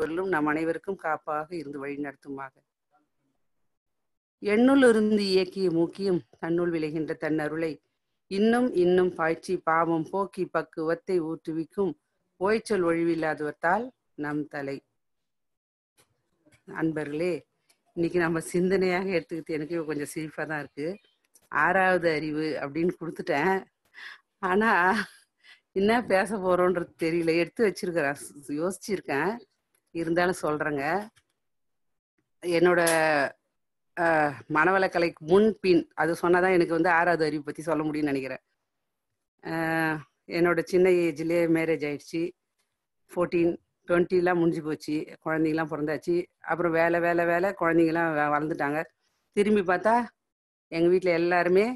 பொருளும் நம் அனைவருக்கும் காப்பாக இருந்து வழி நடத்துமாக. எண்ணுள் இருந்து இயக்கிய மூக்கியும் தன்னுள் விளைகின்ற தன் அருளை இன்னும் இன்னும் பாய்ச்சி பாவம் போக்கி பக்குவத்தை ஊற்றுவிக்கும் ஓய்ச்சொல் ஒழிவில்லாதவர்த்தால் நம் தலை. அன்பர்களே இன்னைக்கு நம்ம சிந்தனையாக எடுத்துக்கிட்டு எனக்கு கொஞ்சம் சிரிப்பாக தான் இருக்கு. ஆறாவது அறிவு அப்படின்னு கொடுத்துட்டேன். ஆனா என்ன பேச போறோன்றது தெரியல. எடுத்து வச்சிருக்கிறேன். யோசிச்சிருக்கேன். இருந்தாலும் சொல்றேங்க. என்னோட மனவளக்கலைக்கு முன் பின் அது சொன்னாதான் எனக்கு வந்து ஆறாவது அறிவு பத்தி சொல்ல முடியும்னு நினைக்கிறேன். என்னோட சின்ன ஏஜ்லேயே மேரேஜ் ஆயிடுச்சு. ஃபோர்டீன் டுவெண்ட்டிலாம் முடிஞ்சு போச்சு. குழந்தைங்களாம் பிறந்தாச்சு. அப்புறம் வேலை வேலை வேலை குழந்தைங்களாம் வளர்ந்துட்டாங்க. திரும்பி பார்த்தா எங்கள் வீட்டில் எல்லாருமே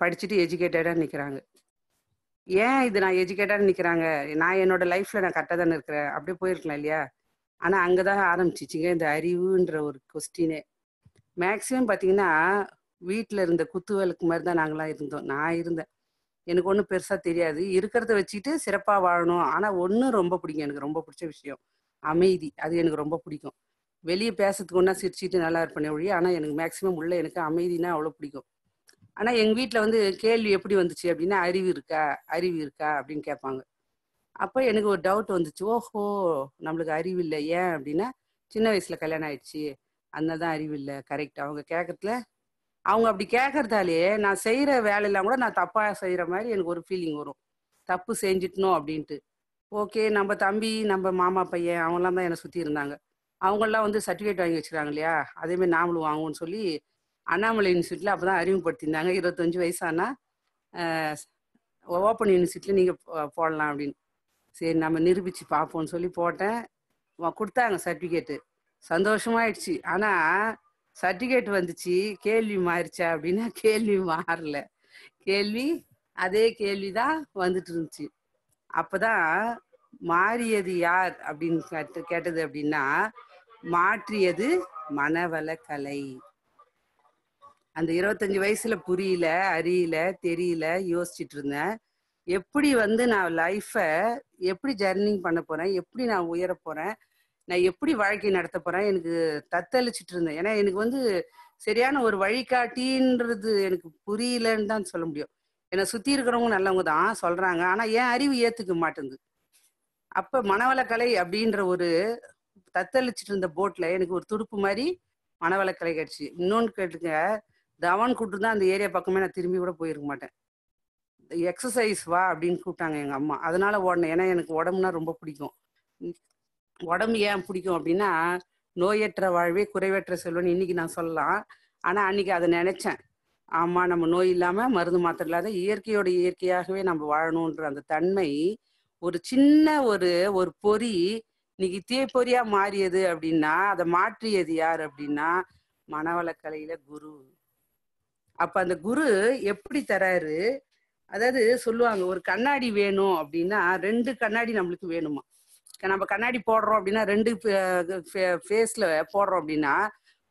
படிச்சுட்டு எஜுகேட்டடாக நிற்கிறாங்க ஏன் இது நான் எஜுகேட்டடாக நிற்கிறாங்க நான் என்னோட லைஃப்பில் நான் கரெக்டாக தானே இருக்கிறேன். அப்படியே போயிருக்கலாம் இல்லையா? ஆனால் அங்கே தான் ஆரம்பிச்சிச்சிங்க இந்த அறிவுன்ற ஒரு கொஸ்டினே மேக்ஸிமம் பார்த்தீங்கன்னா வீட்டில் இருந்த குத்துவேலுக்கு மாதிரி தான் நாங்களாம் இருந்தோம். நான் இருந்தேன். எனக்கு ஒன்றும் பெருசாக தெரியாது. இருக்கிறத வச்சுட்டு சிறப்பாக வாழணும். ஆனால் ஒன்று ரொம்ப பிடிக்கும். எனக்கு ரொம்ப பிடிச்ச விஷயம் அமைதி. அது எனக்கு ரொம்ப பிடிக்கும். வெளியே பேசுறதுக்கு ஒன்றா சிரிச்சிட்டு நல்லா இருப்பேனே ஒழிய ஆனால் எனக்கு மேக்ஸிமம் உள்ள எனக்கு அமைதினா அவ்வளோ பிடிக்கும். ஆனால் எங்கள் வீட்டில் வந்து கேள்வி எப்படி வந்துச்சு அப்படின்னா அறிவு இருக்கா? அறிவு இருக்கா? அப்படின்னு கேட்பாங்க. அப்போ எனக்கு ஒரு டவுட் வந்துச்சு. ஓஹோ நம்மளுக்கு அறிவு இல்லை. ஏன்? அப்படின்னா சின்ன வயசில் கல்யாணம் ஆயிடுச்சு. அதனால தான் அறிவு இல்லை. கரெக்ட் அவங்க கேட்கறதுல அவங்க அப்படி கேட்கறதாலே நான் செய்கிற வேலையெல்லாம் கூட நான் தப்பாக செய்கிற மாதிரி எனக்கு ஒரு ஃபீலிங் வரும். தப்பு செஞ்சிட்டணும் அப்படின்ட்டு. ஓகே நம்ம தம்பி நம்ம மாமா பையன் அவங்களாம் தான் என்னை சுற்றி இருந்தாங்க. அவங்களாம் வந்து சர்டிஃபிகேட் வாங்கி வச்சுக்கிறாங்க இல்லையா? அதேமாதிரி நாமளும் வாங்குவோம்னு சொல்லி அண்ணாமலை யூனிவர்சிட்டியில் அப்போ தான் அறிமுகப்படுத்தியிருந்தாங்க. இருபத்தஞ்சு வயசானா ஓப்பன் யூனிவர்சிட்டியில் நீங்கள் போடலாம் அப்படின்னு. சரி நம்ம நிரூபித்து பார்ப்போம்னு சொல்லி போட்டேன். கொடுத்தாங்க சர்டிஃபிகேட்டு சந்தோஷமாயிடுச்சு. ஆனால் சர்டிஃபிகேட் வந்துச்சு. கேள்வி மாறிச்சா அப்படின்னா கேள்வி மாறல. கேள்வி அதே கேள்வி தான் வந்துட்டு இருந்துச்சு. அப்பதான் மாறியது யார் அப்படின்னு கேட்டு கேட்டது அப்படின்னா மாற்றியது மனவள கலை அந்த இருபத்தஞ்சு வயசுல புரியல அறியல தெரியல யோசிச்சுட்டு இருந்தேன் எப்படி வந்து நான் லைஃப்பை எப்படி ஜர்னிங் பண்ண போறேன் எப்படி நான் உயர போறேன் நான் எப்படி வாழ்க்கை நடத்த போறேன் எனக்கு தத்தளிச்சிட்டு இருந்தேன் ஏன்னா எனக்கு வந்து சரியான ஒரு வழிகாட்டின்றது எனக்கு புரியலன்னு தான் சொல்ல முடியும். என்னை சுத்தி இருக்கிறவங்க நல்லவங்க தான் சொல்றாங்க. ஆனா என் அறிவு ஏத்துக்க மாட்டேங்குது. அப்ப மனவளக்கலை அப்படின்ற ஒரு தத்தளிச்சிட்டு இருந்த போட்ல எனக்கு ஒரு துடுப்பு மாதிரி மனவளக்கலை கிடைச்சி. இன்னொன்னு கேட்டுங்க தவான் கூப்பிட்டு தான் அந்த ஏரியா பக்கமே நான் திரும்பி கூட போயிருக்க மாட்டேன். எக்ஸசைஸ் வா அப்படின்னு கூப்பிட்டாங்க எங்க அம்மா. அதனால ஓடினேன் ஏன்னா எனக்கு உடம்புனா ரொம்ப பிடிக்கும். உடம்பு ஏன் பிடிக்கும் அப்படின்னா நோயற்ற வாழ்வே குறைவற்ற செல்வன் இன்னைக்கு நான் சொல்லலாம். ஆனா அன்னைக்கு அதை நினைச்சேன். ஆமா நம்ம நோய் இல்லாம மருந்து மாத்திரம் இல்லாத இயற்கையோட இயற்கையாகவே நம்ம வாழணுன்ற அந்த தன்மை ஒரு சின்ன ஒரு ஒரு பொறி இன்னைக்கு தீப்பொறியா மாறியது அப்படின்னா அதை மாற்றியது யார் அப்படின்னா மனவளக்கலையில குரு. அப்ப அந்த குரு எப்படி தராரு? அதாவது சொல்லுவாங்க ஒரு கண்ணாடி வேணும் அப்படின்னா ரெண்டு கண்ணாடி நம்மளுக்கு வேணுமா? நம்ம கண்ணாடி போடுறோம் அப்படின்னா ரெண்டு ஃபேஸ்ல போடுறோம் அப்படின்னா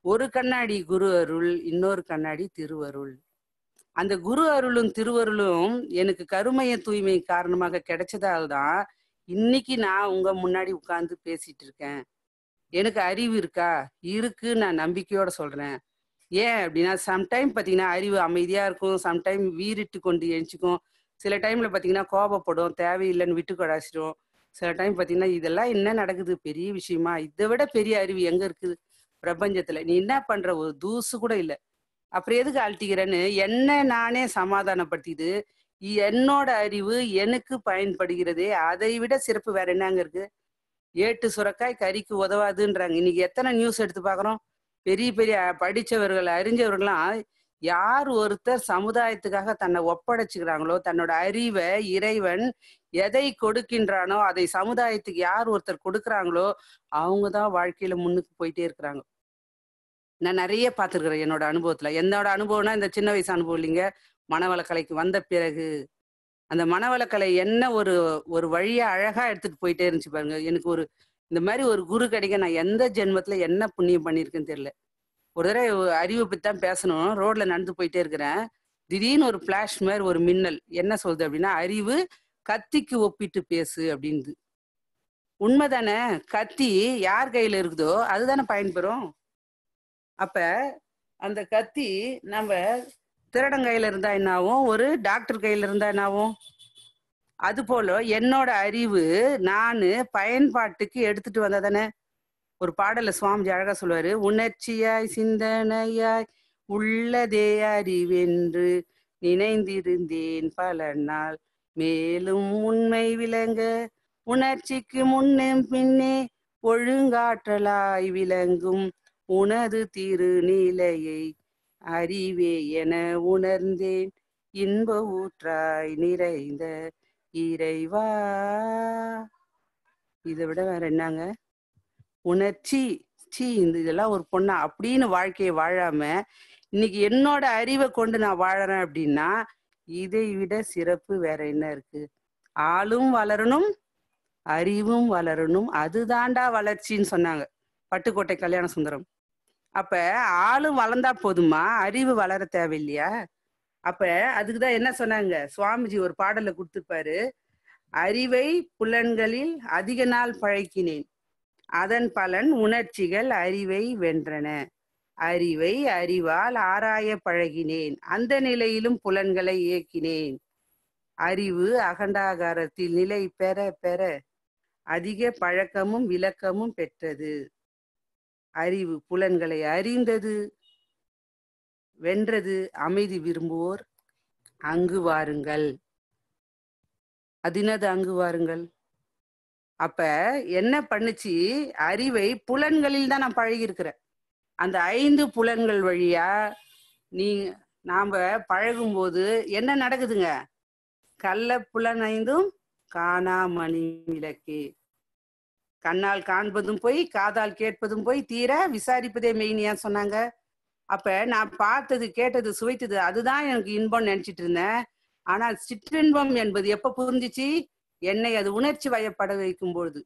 ஒரு கண்ணாடி குரு அருள் இன்னொரு கண்ணாடி திருவருள். அந்த குரு அருளும் திருவருளும் எனக்கு கருமைய தூய்மை காரணமாக கிடைச்சதால் தான் இன்னைக்கு நான் உங்க முன்னாடி உட்கார்ந்து பேசிட்டு இருக்கேன். எனக்கு அறிவு இருக்கா? இருக்கு நான் நம்பிக்கையோட சொல்றேன். ஏன் அப்படின்னா சம்டைம் பார்த்தீங்கன்னா அறிவு அமைதியாக இருக்கும். சம்டைம் வீறிட்டு கொண்டு எழுச்சிக்கும் சில டைமில் பார்த்தீங்கன்னா கோபப்படும். தேவையில்லைன்னு விட்டு கொடாச்சிடும் சில டைம் பார்த்தீங்கன்னா இதெல்லாம் என்ன நடக்குது? பெரிய விஷயமா? இதை விட பெரிய அறிவு எங்கே இருக்குது? பிரபஞ்சத்தில். நீ என்ன பண்ணுற ஒரு தூசு கூட இல்லை. அப்புறம் எதுக்கு அழட்டிக்கிறேன்னு என்ன நானே சமாதானப்படுத்திது என்னோட அறிவு எனக்கு பயன்படுகிறதே. அதை விட சிறப்பு வேற என்னங்க இருக்கு? ஏட்டு சுரக்காய் கறிக்கு உதவாதுன்றாங்க. இன்னைக்கு எத்தனை நியூஸ் எடுத்து பார்க்குறோம் பெரிய பெரிய படிச்சவர்கள் அறிஞ்சவர்கள்லாம் யார் ஒருத்தர் சமுதாயத்துக்காக தன்னை ஒப்படைச்சுக்கிறாங்களோ தன்னோட அறிவை இறைவன் எதை கொடுக்கின்றானோ அதை சமுதாயத்துக்கு யார் ஒருத்தர் கொடுக்குறாங்களோ அவங்க தான் வாழ்க்கையில முன்னுக்கு போயிட்டே இருக்கிறாங்க. நான் நிறைய பார்த்துருக்குறேன் என்னோட அனுபவத்துல. என்னோட அனுபவம்னா இந்த சின்ன வயசு அனுபவம் இல்லைங்க. மனவளக்கலைக்கு வந்த பிறகு. அந்த மனவளக்கலை என்ன ஒரு ஒரு வழியை அழகா எடுத்துட்டு போயிட்டே இருந்துச்சு பாருங்க. எனக்கு ஒரு இந்த மாதிரி ஒரு குரு கிடைக்க நான் எந்த ஜென்மத்துல என்ன புண்ணியம் பண்ணியிருக்கேன்னு தெரியல. ஒரு தடவை அறிவை பத்தி தான் பேசணும். ரோட்ல நடந்து போயிட்டே இருக்கிறேன். திடீர்னு ஒரு பிளாஷ் மாதிரி ஒரு மின்னல். என்ன சொல்லுது அப்படின்னா அறிவு கத்திக்கு ஒப்பிட்டு பேசு அப்படின்னு உண்மைதானே? கத்தி யார் கையில இருக்குதோ அதுதானே பயன்பெறும் அப்ப அந்த கத்தி நம்ம திருடன் கையில இருந்தா என்னாவும் ஒரு டாக்டர் கையில இருந்தா என்னாவும் அது போல என்னோட அறிவு நான் பயன்பாட்டுக்கு எடுத்துட்டு வந்ததானே? ஒரு பாடல சுவாமிஜி அழகா சொல்லுவாரு உணர்ச்சியாய் சிந்தனையாய் உள்ளதே அறிவென்று நினைந்திருந்தேன் பல நாள். மேலும் உண்மை விளங்க உணர்ச்சிக்கு முன்னும் பின்னே ஒழுங்காற்றலாய் விளங்கும் உனது திருநிலையை அறிவே என உணர்ந்தேன். இன்ப ஊற்றாய் நிறைந்த இறைவா. இதை விட வேற என்னங்க? உணர்ச்சி. சீ இந்த இதெல்லாம் ஒரு பொண்ணா அப்படின்னு வாழ்க்கையை வாழாம இன்னைக்கு என்னோட அறிவை கொண்டு நான் வாழறேன் அப்படின்னா இதை விட சிறப்பு வேற என்ன இருக்கு? ஆளும் வளரணும் அறிவும் வளரணும். அதுதாண்டா வளர்ச்சின்னு சொன்னாங்க. பட்டுக்கோட்டை கல்யாண சுந்தரம். அப்ப ஆளும் வளர்ந்தா போதுமா? அறிவு வளர தேவையில்லையா? அப்ப அதுக்குதான் என்ன சொன்னாங்க? சுவாமிஜி ஒரு பாடல கொடுத்துருப்பாரு. அறிவை புலன்களில் அதிக நாள் பழக்கினேன். அதன் பலன் உணர்ச்சிகள் அறிவை வென்றன. அறிவை அறிவால் ஆராய பழகினேன். அந்த நிலையிலும் புலன்களை இயக்கினேன். அறிவு அகண்டாகாரத்தில் நிலை பெற பெற அதிக பழக்கமும் விளக்கமும் பெற்றது. அறிவு புலன்களை அறிந்தது. வென்றது அமைதி விரும்புவோர் அங்கு வாருங்கள். அதினது அங்கு வாருங்கள். அப்ப என்ன பண்ணுச்சு? அறிவை புலன்களில் தான் நான் பழகியிருக்கிறேன். அந்த ஐந்து புலன்கள் வழியா நீ நாம பழகும்போது என்ன நடக்குதுங்க? கள்ள புலன் ஐந்தும் காணா மணி கண்ணால் காண்பதும் போய் காதால் கேட்பதும் போய் தீர விசாரிப்பதே மெயினியா சொன்னாங்க. அப்ப நான் பார்த்தது கேட்டது சுவைத்தது அதுதான் எனக்கு இன்பம் நினைச்சிட்டு இருந்தேன். ஆனால் சிற்றின்பம் என்பது எப்ப புரிஞ்சிச்சு? என்னை அது உணர்ச்சி வயப்பட வைக்கும் பொழுது.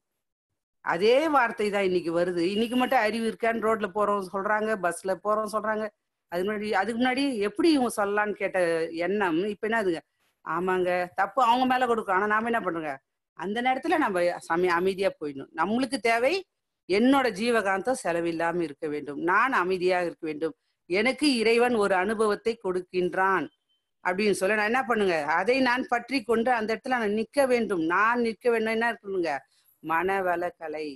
அதே வார்த்தை தான் இன்னைக்கு வருது. இன்னைக்கு மட்டும் அறிவு இருக்கான்னு ரோட்ல போறோம் சொல்றாங்க பஸ்ல போறோம் சொல்றாங்க. அது முன்னாடி அதுக்கு முன்னாடி எப்படி இவங்க சொல்லலாம்னு கேட்ட எண்ணம் இப்ப என்னதுங்க ஆமாங்க. தப்பு அவங்க மேல கொடுக்கும். ஆனா நாம என்ன பண்றோங்க? அந்த நேரத்துல நம்ம சமய அமைதியா போயிடணும். நம்மளுக்கு தேவை என்னோட ஜீவகாந்தம் செலவில்லாம இருக்க வேண்டும். நான் அமைதியாக இருக்க வேண்டும். எனக்கு இறைவன் ஒரு அனுபவத்தை கொடுக்கின்றான் அப்படின்னு சொல்ல நான் என்ன பண்ணுங்க? அதை நான் பற்றி கொண்டு அந்த இடத்துல நான் நிற்க வேண்டும். நான் நிற்க வேண்டும். என்ன இருக்கணுங்க மனவளக்கலை.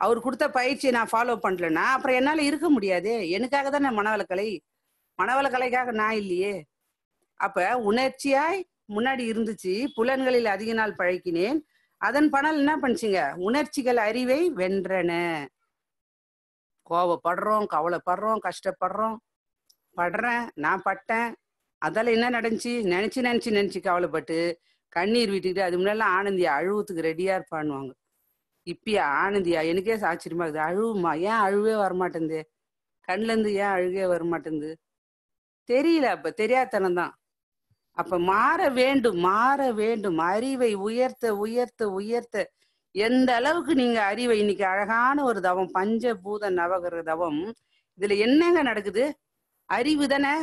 அவர் கொடுத்த பயிற்சியை நான் ஃபாலோ பண்ணலன்னா அப்புறம் என்னால இருக்க முடியாதே. எனக்காக தானே மனவளக்கலை? மனவளக்கலைக்காக நான் இல்லையே. அப்ப உணர்ச்சியாய் முன்னாடி இருந்துச்சு. புலன்களில் அதிக நாள் பழக்கினேன் அதன் பணல் என்ன பண்ணுச்சுங்க? உணர்ச்சிகள் அறிவை வென்றன. கோவப்படுறோம் கவலைப்படுறோம் கஷ்டப்படுறோம். படுறேன் நான் பட்டேன். அதெல்லாம் என்ன நடந்துச்சு? நினைச்சு நினைச்சு நினைச்சு கவலைப்பட்டு கண்ணீர் விட்டுக்கிட்டு அது முன்னெல்லாம் ஆனந்தியா அழுவத்துக்கு ரெடியா இருப்பான்னுவாங்க. இப்பயா ஆனந்தியா? எனக்கே ஆச்சரியமா இருக்குது. அழுவுமா ஏன் அழுவே வரமாட்டேங்குது? கண்ணுல இருந்து ஏன் அழுகே வரமாட்டேங்குது? தெரியல அப்ப. தெரியாதனம் தான். அப்ப மாற வேண்டும் மாற வேண்டும். அறிவை உயர்த்த உயர்த்த உயர்த்த. எந்த அளவுக்கு நீங்க அறிவை இன்னைக்கு அழகான ஒரு தவம் பஞ்சபூத நவகர தவம் இதுல என்னங்க நடக்குது? அறிவு தானே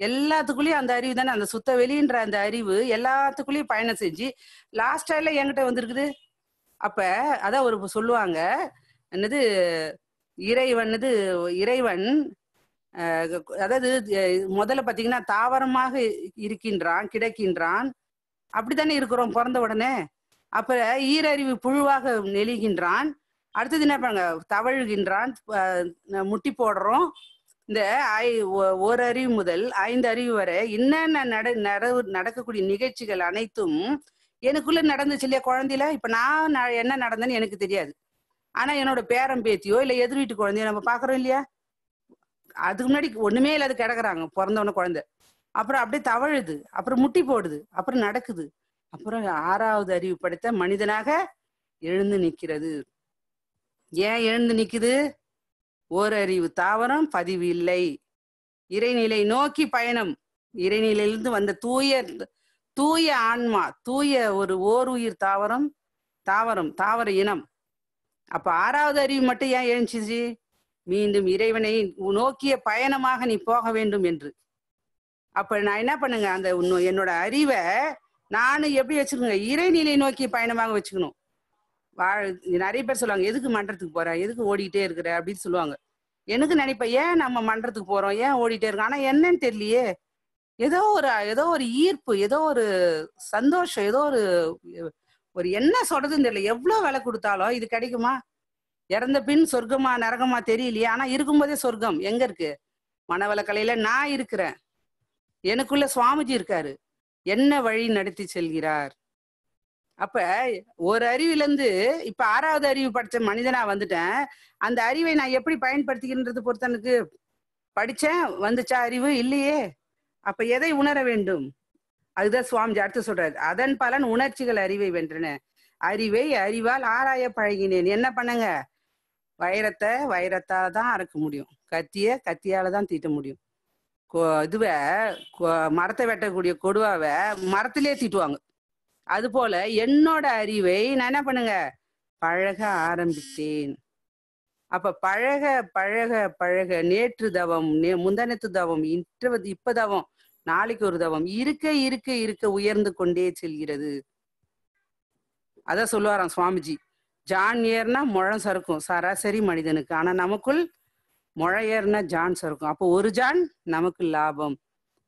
எல்லாத்துக்குள்ளேயும் அந்த அறிவு தானே அந்த சுத்த வெளின்ற அந்த அறிவு எல்லாத்துக்குள்ளேயும் பயணம் செஞ்சு லாஸ்ட் எல்லாம் என்கிட்ட வந்திருக்குது. அப்ப அதான் ஒரு சொல்லுவாங்க. என்னது? இறைவன்து இறைவன் அதாவது முதல்ல பாத்தீங்கன்னா தாவரமாக இருக்கின்றான் கிடைக்கின்றான். அப்படித்தானே இருக்கிறோம் பிறந்த உடனே. அப்ப ஈரறிவு புழுவாக நெளிகின்றான். அடுத்தது என்ன பண்ணுங்க தவழுகின்றான். முட்டி போடுறோம். இந்த ஐ ஒரு அறிவு முதல் ஐந்து அறிவு வரை என்னென்ன நட நடக்கக்கூடிய நிகழ்ச்சிகள் அனைத்தும் எனக்குள்ள நடந்துச்சு இல்லையா குழந்தையில? இப்ப நான் என்ன நடந்தேன்னு எனக்கு தெரியாது. ஆனா என்னோட பேரம் பேத்தியோ இல்ல எதிர் வீட்டு குழந்தையோ நம்ம பாக்குறோம் இல்லையா? அதுக்கு முன்னாடி ஒண்ணுமே இல்லாத கிடக்குறாங்க பிறந்தவன குழந்தை. அப்புறம் அப்படியே தவழுது அப்புறம் முட்டி போடுது அப்புறம் நடக்குது. அப்புறம் ஆறாவது அறிவு படைத்த மனிதனாக எழுந்து நிக்கிறது ஏன் எழுந்து நிக்குது? ஓரறிவு தாவரம் பதிவு இல்லை இறைநிலை நோக்கி பயணம். இறைநிலையிலிருந்து வந்த தூய தூய ஆன்மா தூய ஒரு ஓர் உயிர் தாவரம் தாவரம் தாவர இனம். அப்ப ஆறாவது அறிவு மட்டும் ஏன் எழுந்துச்சு மீண்டும் இறைவனை நோக்கிய பயணமாக நீ போக வேண்டும் என்று. அப்ப நான் என்ன பண்ணுங்க? அந்த என்னோட அறிவை நானும் எப்படி வச்சுக்கோங்க இறைநிலை நோக்கி பயணமாக வச்சுக்கணும். வாழ் நிறைய பேர் சொல்லுவாங்க எதுக்கு மன்றத்துக்கு போற? எதுக்கு ஓடிக்கிட்டே இருக்கிற? அப்படின்னு சொல்லுவாங்க. எனக்கு நினைப்பேன் ஏன் நம்ம மன்றத்துக்கு போறோம்? ஏன் ஓடிட்டே இருக்கோம்? ஆனா என்னன்னு தெரியலையே. ஏதோ ஒரு ஏதோ ஒரு ஈர்ப்பு ஏதோ ஒரு சந்தோஷம் ஏதோ ஒரு ஒரு என்ன சொல்றதுன்னு தெரியல. எவ்வளவு விலை கொடுத்தாலும் இது கிடைக்குமா? இறந்த பின் சொர்க்கமா நரகமா தெரியலையே. ஆனா இருக்கும்போதே சொர்க்கம். எங்க இருக்கு? மனவளக்கலையில நான் இருக்கிறேன். எனக்குள்ள சுவாமிஜி இருக்காரு. என்ன வழி நடத்தி செல்கிறார்? அப்ப ஒரு அறிவுல இருந்து இப்ப ஆறாவது அறிவு படிச்ச மனிதனா வந்துட்டேன். அந்த அறிவை நான் எப்படி பயன்படுத்திக்கின்றது பொறுத்தனுக்கு படிச்சேன் வந்துச்சா அறிவு? இல்லையே. அப்ப எதை உணர வேண்டும்? அதுதான் சுவாமிஜி அடுத்து சொல்றாரு. அதன் பலன் உணர்ச்சிகள் அறிவை வென்றன. அறிவை அறிவால் ஆராய பழகினேன். என்ன பண்ணுங்க? வைரத்தை வைரத்தா தான் அறுக்க முடியும். கத்திய கத்தியால தான் தீட்ட முடியும். இதுவ மரத்தை வெட்டக்கூடிய கொடுவாவை மரத்திலே தீட்டுவாங்க. அது போல என்னோட அறிவை நான் என்ன பண்ணுங்க? பழக ஆரம்பித்தேன். அப்ப பழக பழக பழக நேற்று தவம் நே முந்தனத்து தவம் இன்று இப்ப தவம் நாளைக்கு ஒரு தவம் இருக்க இருக்க இருக்க உயர்ந்து கொண்டே செல்கிறது. அதான் சொல்லுவாராம் சுவாமிஜி. ஜான் ஏர்னா முழம் சறுக்கும் சராசரி மனிதனுக்கு. ஆனா நமக்குள் முழ ஏறுனா ஜான் சறுக்கும். அப்போ ஒரு ஜான் நமக்கு லாபம்.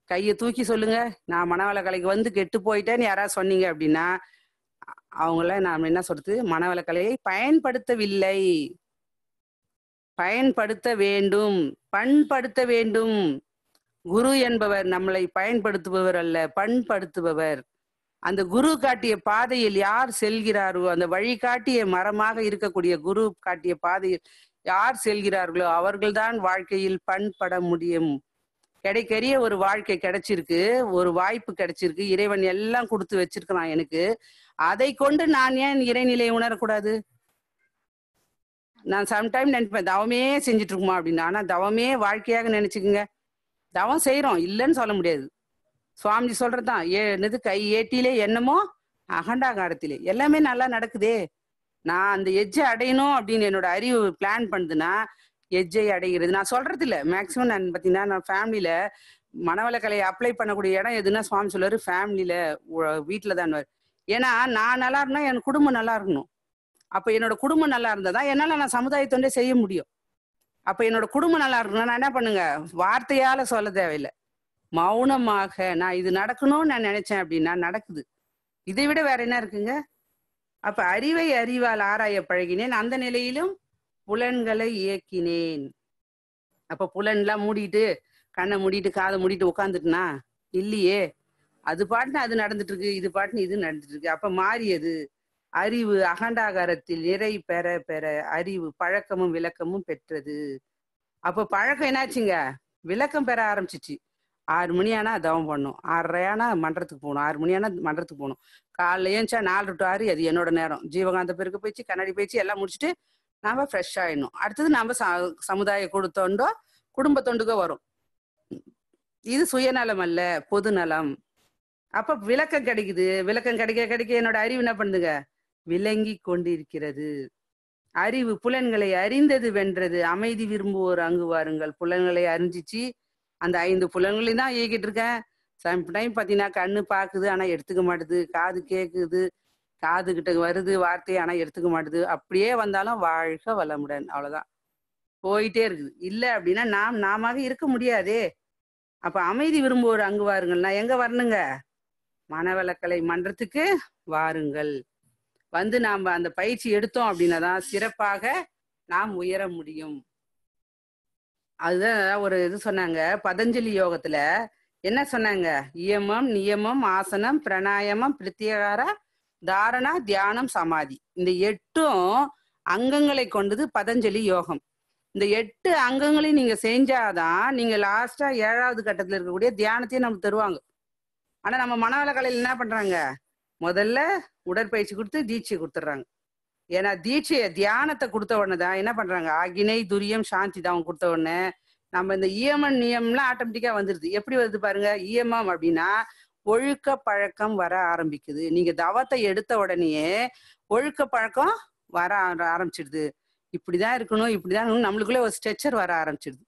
கையை தூக்கி சொல்லுங்க. நான் மனவளக்கலைக்கு வந்து கெட்டு போயிட்டேன்னு யாராவது சொன்னீங்க அப்படின்னா அவங்கள நாம் என்ன சொல்றது? மனவளக்கலையை கலையை பயன்படுத்தவில்லை. பயன்படுத்த வேண்டும். பண்படுத்த வேண்டும். குரு என்பவர் நம்மளை பயன்படுத்துபவர் அல்ல பண்படுத்துபவர். அந்த குரு காட்டிய பாதையில் யார் செல்கிறாரோ அந்த வழிகாட்டிய மரமாக இருக்கக்கூடிய குரு காட்டிய பாதையில் யார் செல்கிறார்களோ அவர்கள்தான் வாழ்க்கையில் பண்பட முடியும். கிடைக்கரிய ஒரு வாழ்க்கை கிடைச்சிருக்கு ஒரு வாய்ப்பு கிடைச்சிருக்கு. இறைவன் எல்லாம் கொடுத்து வச்சிருக்கிறான் எனக்கு. அதை கொண்டு நான் ஏன் இறைநிலையை உணரக்கூடாது? நான் சம்டைம் நினைப்பேன் தவமே செஞ்சுட்டு இருக்குமா அப்படின்னு. ஆனா தவமே வாழ்க்கையாக நினைச்சுக்குங்க. தவம் செய்யறோம் இல்லைன்னு சொல்ல முடியாது. சுவாமிஜி சொல்றதுதான் ஏ என்னது கை ஏட்டிலே என்னமோ அகண்டாகாரத்திலே. எல்லாமே நல்லா நடக்குதே. நான் அந்த எஜ்ஜை அடையணும் அப்படின்னு என்னோட அறிவு பிளான் பண்ணுதுன்னா எஜ்ஜை அடைகிறது. நான் சொல்றது இல்லை மேக்ஸிமம் நான் பார்த்தீங்கன்னா நான் ஃபேமிலியில மனவளக்கலை அப்ளை பண்ணக்கூடிய இடம் எதுன்னா சுவாமி சொல்லுவாரு ஃபேமிலியில வீட்டில் தான் ஏன்னா நான் நல்லா இருந்தா என் குடும்பம் நல்லா இருக்கணும். அப்போ என்னோட குடும்பம் நல்லா இருந்தா தான் என்னால் நான் சமுதாயத்தொண்டே செய்ய முடியும். அப்போ என்னோட குடும்பம் நல்லா இருக்கணும் நான் என்ன பண்ணுங்க? வார்த்தையால சொல்ல தேவையில்லை. மௌனமாக நான் இது நடக்கணும்னு நான் நினைச்சேன் அப்படின்னா நடக்குது. இதை விட வேற என்ன இருக்குங்க? அப்ப அறிவை அறிவால் ஆராய பழகினேன். அந்த நிலையிலும் புலன்களை இயக்கினேன். அப்ப புலன்லாம் மூடிட்டு கண்ணை மூடிட்டு காதை மூடிட்டு உட்காந்துட்டுனா இல்லையே அது பாட்டுன்னு அது நடந்துட்டு இருக்கு இது பாட்டுன்னு இது நடந்துட்டு இருக்கு அப்ப மாறியது. அறிவு அகண்டாகாரத்தில் நிறை பெற பெற அறிவு பழக்கமும் விளக்கமும் பெற்றது. அப்ப பழக்கம் என்னாச்சுங்க? விளக்கம் பெற ஆரம்பிச்சிச்சு. ஆறு மணி ஆனா தவம் பண்ணும். ஆறரையானா மன்றத்துக்கு போகணும். ஆறு மணி ஆனா மன்றத்துக்கு போகணும். காலைல ஏஞ்சா நாலு டு ஆறு அது என்னோட நேரம். ஜீவகாந்த பெருக்கு போயிடுச்சு கண்ணாடி போயிடுச்சு எல்லாம் முடிச்சுட்டு நாம ஃப்ரெஷ் ஆயிடணும். அடுத்தது நாம சமுதாய கொடுத்தோண்டோ குடும்பத்தொண்டுக்கோ வரும். இது சுயநலம் அல்ல பொது நலம். அப்ப விளக்கம் கிடைக்குது. விளக்கம் கிடைக்க கிடைக்க என்னோட அறிவு என்ன பண்ணுதுங்க? விளங்கி கொண்டிருக்கிறது. அறிவு புலன்களை அறிந்தது வென்றது. அமைதி விரும்புவோர் அங்கு வாருங்கள். புலன்களை அறிஞ்சிச்சு. அந்த ஐந்து புலன்களையும் தான் இயக்கிட்டு இருக்கேன். சம் டைம் பார்த்தீங்கன்னா கண்ணு பார்க்குது ஆனால் எடுத்துக்க மாட்டுது. காது கேட்குது காது கிட்ட வருது வார்த்தை ஆனால் எடுத்துக்க மாட்டுது. அப்படியே வந்தாலும் வாழ்க வளமுடன். அவ்வளோதான் போயிட்டே இருக்குது. இல்லை அப்படின்னா நாம் நாம இருக்க முடியாதே. அப்ப அமைதி விரும்புவோர் அங்கு வாருங்கள்னா எங்க வரணுங்க? மனவளக்கலை மன்றத்துக்கு வாருங்கள். வந்து நாம் அந்த பயிற்சி எடுத்தோம் அப்படின்னா தான் சிறப்பாக நாம் உயர முடியும். அதுதான் ஒரு இது சொன்னாங்க. பதஞ்சலி யோகத்துல என்ன சொன்னாங்க? இயமம் நியமம் ஆசனம் பிரணாயமம் பிரத்யேகார தாரணா தியானம் சமாதி. இந்த எட்டும் அங்கங்களை கொண்டது பதஞ்சலி யோகம். இந்த எட்டு அங்கங்களையும் நீங்க செஞ்சாதான் நீங்க லாஸ்டா ஏழாவது கட்டத்துல இருக்கக்கூடிய தியானத்தையும் நமக்கு தருவாங்க. ஆனா நம்ம மனவள கலையில் என்ன பண்றாங்க? முதல்ல உடற்பயிற்சி கொடுத்து தீட்சை கொடுத்துட்றாங்க. ஏன்னா தீட்சையை தியானத்தை கொடுத்த உடனே தான் என்ன பண்றாங்க? அகினை துரியம் சாந்தி தான் கொடுத்த உடனே நம்ம இந்த இயமன் நியம்லாம் ஆட்டோமேட்டிக்கா வந்துருது. எப்படி வருது பாருங்க? இயமம் அப்படின்னா ஒழுக்க பழக்கம் வர ஆரம்பிக்குது. நீங்க தவத்தை எடுத்த உடனேயே ஒழுக்க பழக்கம் வர ஆரம்பிச்சிடுது. இப்படிதான் இருக்கணும் இப்படிதான் இருக்கணும் நம்மளுக்குள்ளே ஒரு ஸ்ட்ரெச்சர் வர ஆரம்பிச்சிடுது.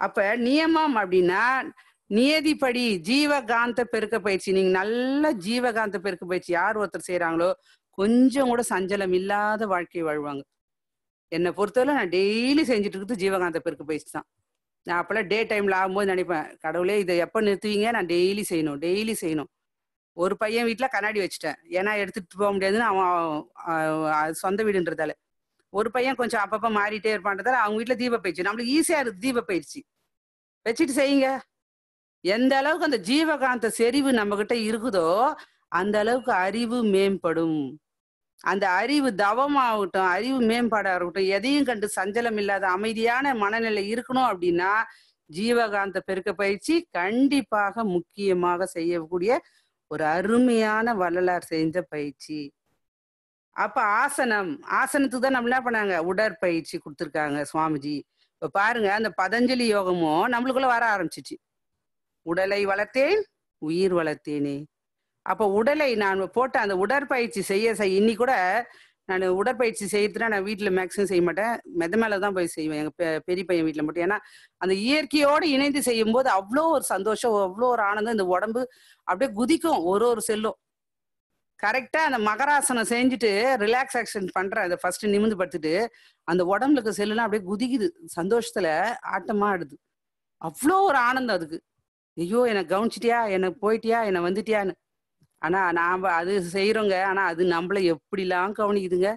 அப்ப நியமம் அப்படின்னா நியதிப்படி ஜீவகாந்த பெருக்க பயிற்சி. நீங்க நல்ல ஜீவகாந்த பெருக்க பயிற்சி யார் ஒருத்தர் செய்யறாங்களோ கொஞ்சம் கூட சஞ்சலம் இல்லாத வாழ்க்கை வாழ்வாங்க. என்னை பொறுத்தவரை நான் டெய்லி செஞ்சுட்டு இருக்கிறது ஜீவகாந்த பெருக்கு பயிற்சி தான். நான் அப்போல்லாம் டே டைமில் ஆகும்போது நினைப்பேன் கடவுளே இதை எப்போ நிறுத்துவீங்க? நான் டெய்லி செய்யணும் டெய்லி செய்யணும். ஒரு பையன் வீட்டில் கண்ணாடி வச்சுட்டேன். ஏன்னா எடுத்துகிட்டு போக முடியாதுன்னு அவன் சொந்த வீடுன்றதால. ஒரு பையன் கொஞ்சம் அப்பப்போ மாறிட்டே இருப்பான்றதால அவங்க வீட்டில் தீப பயிற்சி நம்மளுக்கு ஈஸியாக இருக்குது தீப பயிற்சி வச்சுட்டு செய்யுங்க. எந்த அளவுக்கு அந்த ஜீவகாந்த செறிவு நம்மக்கிட்ட இருக்குதோ அந்த அளவுக்கு அறிவு மேம்படும். அந்த அறிவு தவமாகட்டும் அறிவு மேம்பாடா இருக்கட்டும் எதையும் கண்டு சஞ்சலம் இல்லாத அமைதியான மனநிலை இருக்கணும் அப்படின்னா ஜீவகாந்த பெருக்க பயிற்சி கண்டிப்பாக முக்கியமாக செய்யக்கூடிய ஒரு அருமையான வள்ளலார் செஞ்ச பயிற்சி. அப்ப ஆசனம் ஆசனத்துக்கு தான் நம்ம என்ன பண்ணாங்க? உடற்பயிற்சி கொடுத்துருக்காங்க சுவாமிஜி. இப்ப பாருங்க அந்த பதஞ்சலி யோகமும் நம்மளுக்குள்ள வர ஆரம்பிச்சிச்சு. உடலை வளர்த்தேன் உயிர் வளர்த்தேனே. அப்போ உடலை நான் போட்ட அந்த உடற்பயிற்சி செய்ய செய்ய இன்னி கூட நான் உடற்பயிற்சி செய்யறதுனா நான் வீட்டில் மேக்ஸிமம் செய்ய மாட்டேன். மெத மேலே தான் போய் செய்வேன். எங்கள் பெ பெரிய பையன் வீட்டில் மட்டும். ஏன்னா அந்த இயற்கையோடு இணைந்து செய்யும் போது அவ்வளோ ஒரு சந்தோஷம் அவ்வளோ ஒரு ஆனந்தம் இந்த உடம்பு அப்படியே குதிக்கும் ஒரு ஒரு செல்லும். கரெக்டா அந்த மகராசனம் செஞ்சுட்டு ரிலாக்ஸாக்ஷன் ஆக்ஷன் அதை ஃபர்ஸ்ட் நிமிந்து படுத்துட்டு அந்த உடம்புல இருக்க செல்லுலாம் அப்படியே குதிக்குது. சந்தோஷத்துல ஆட்டமா ஆடுது. அவ்வளோ ஒரு ஆனந்தம் அதுக்கு. ஐயோ என்னை கவனிச்சிட்டியா? என்னை போயிட்டியா? என்னை வந்துட்டியான்னு. ஆனா நாம அது செய்யறோங்க ஆனா அது நம்மள எப்படிலாம் கவனிக்குதுங்க?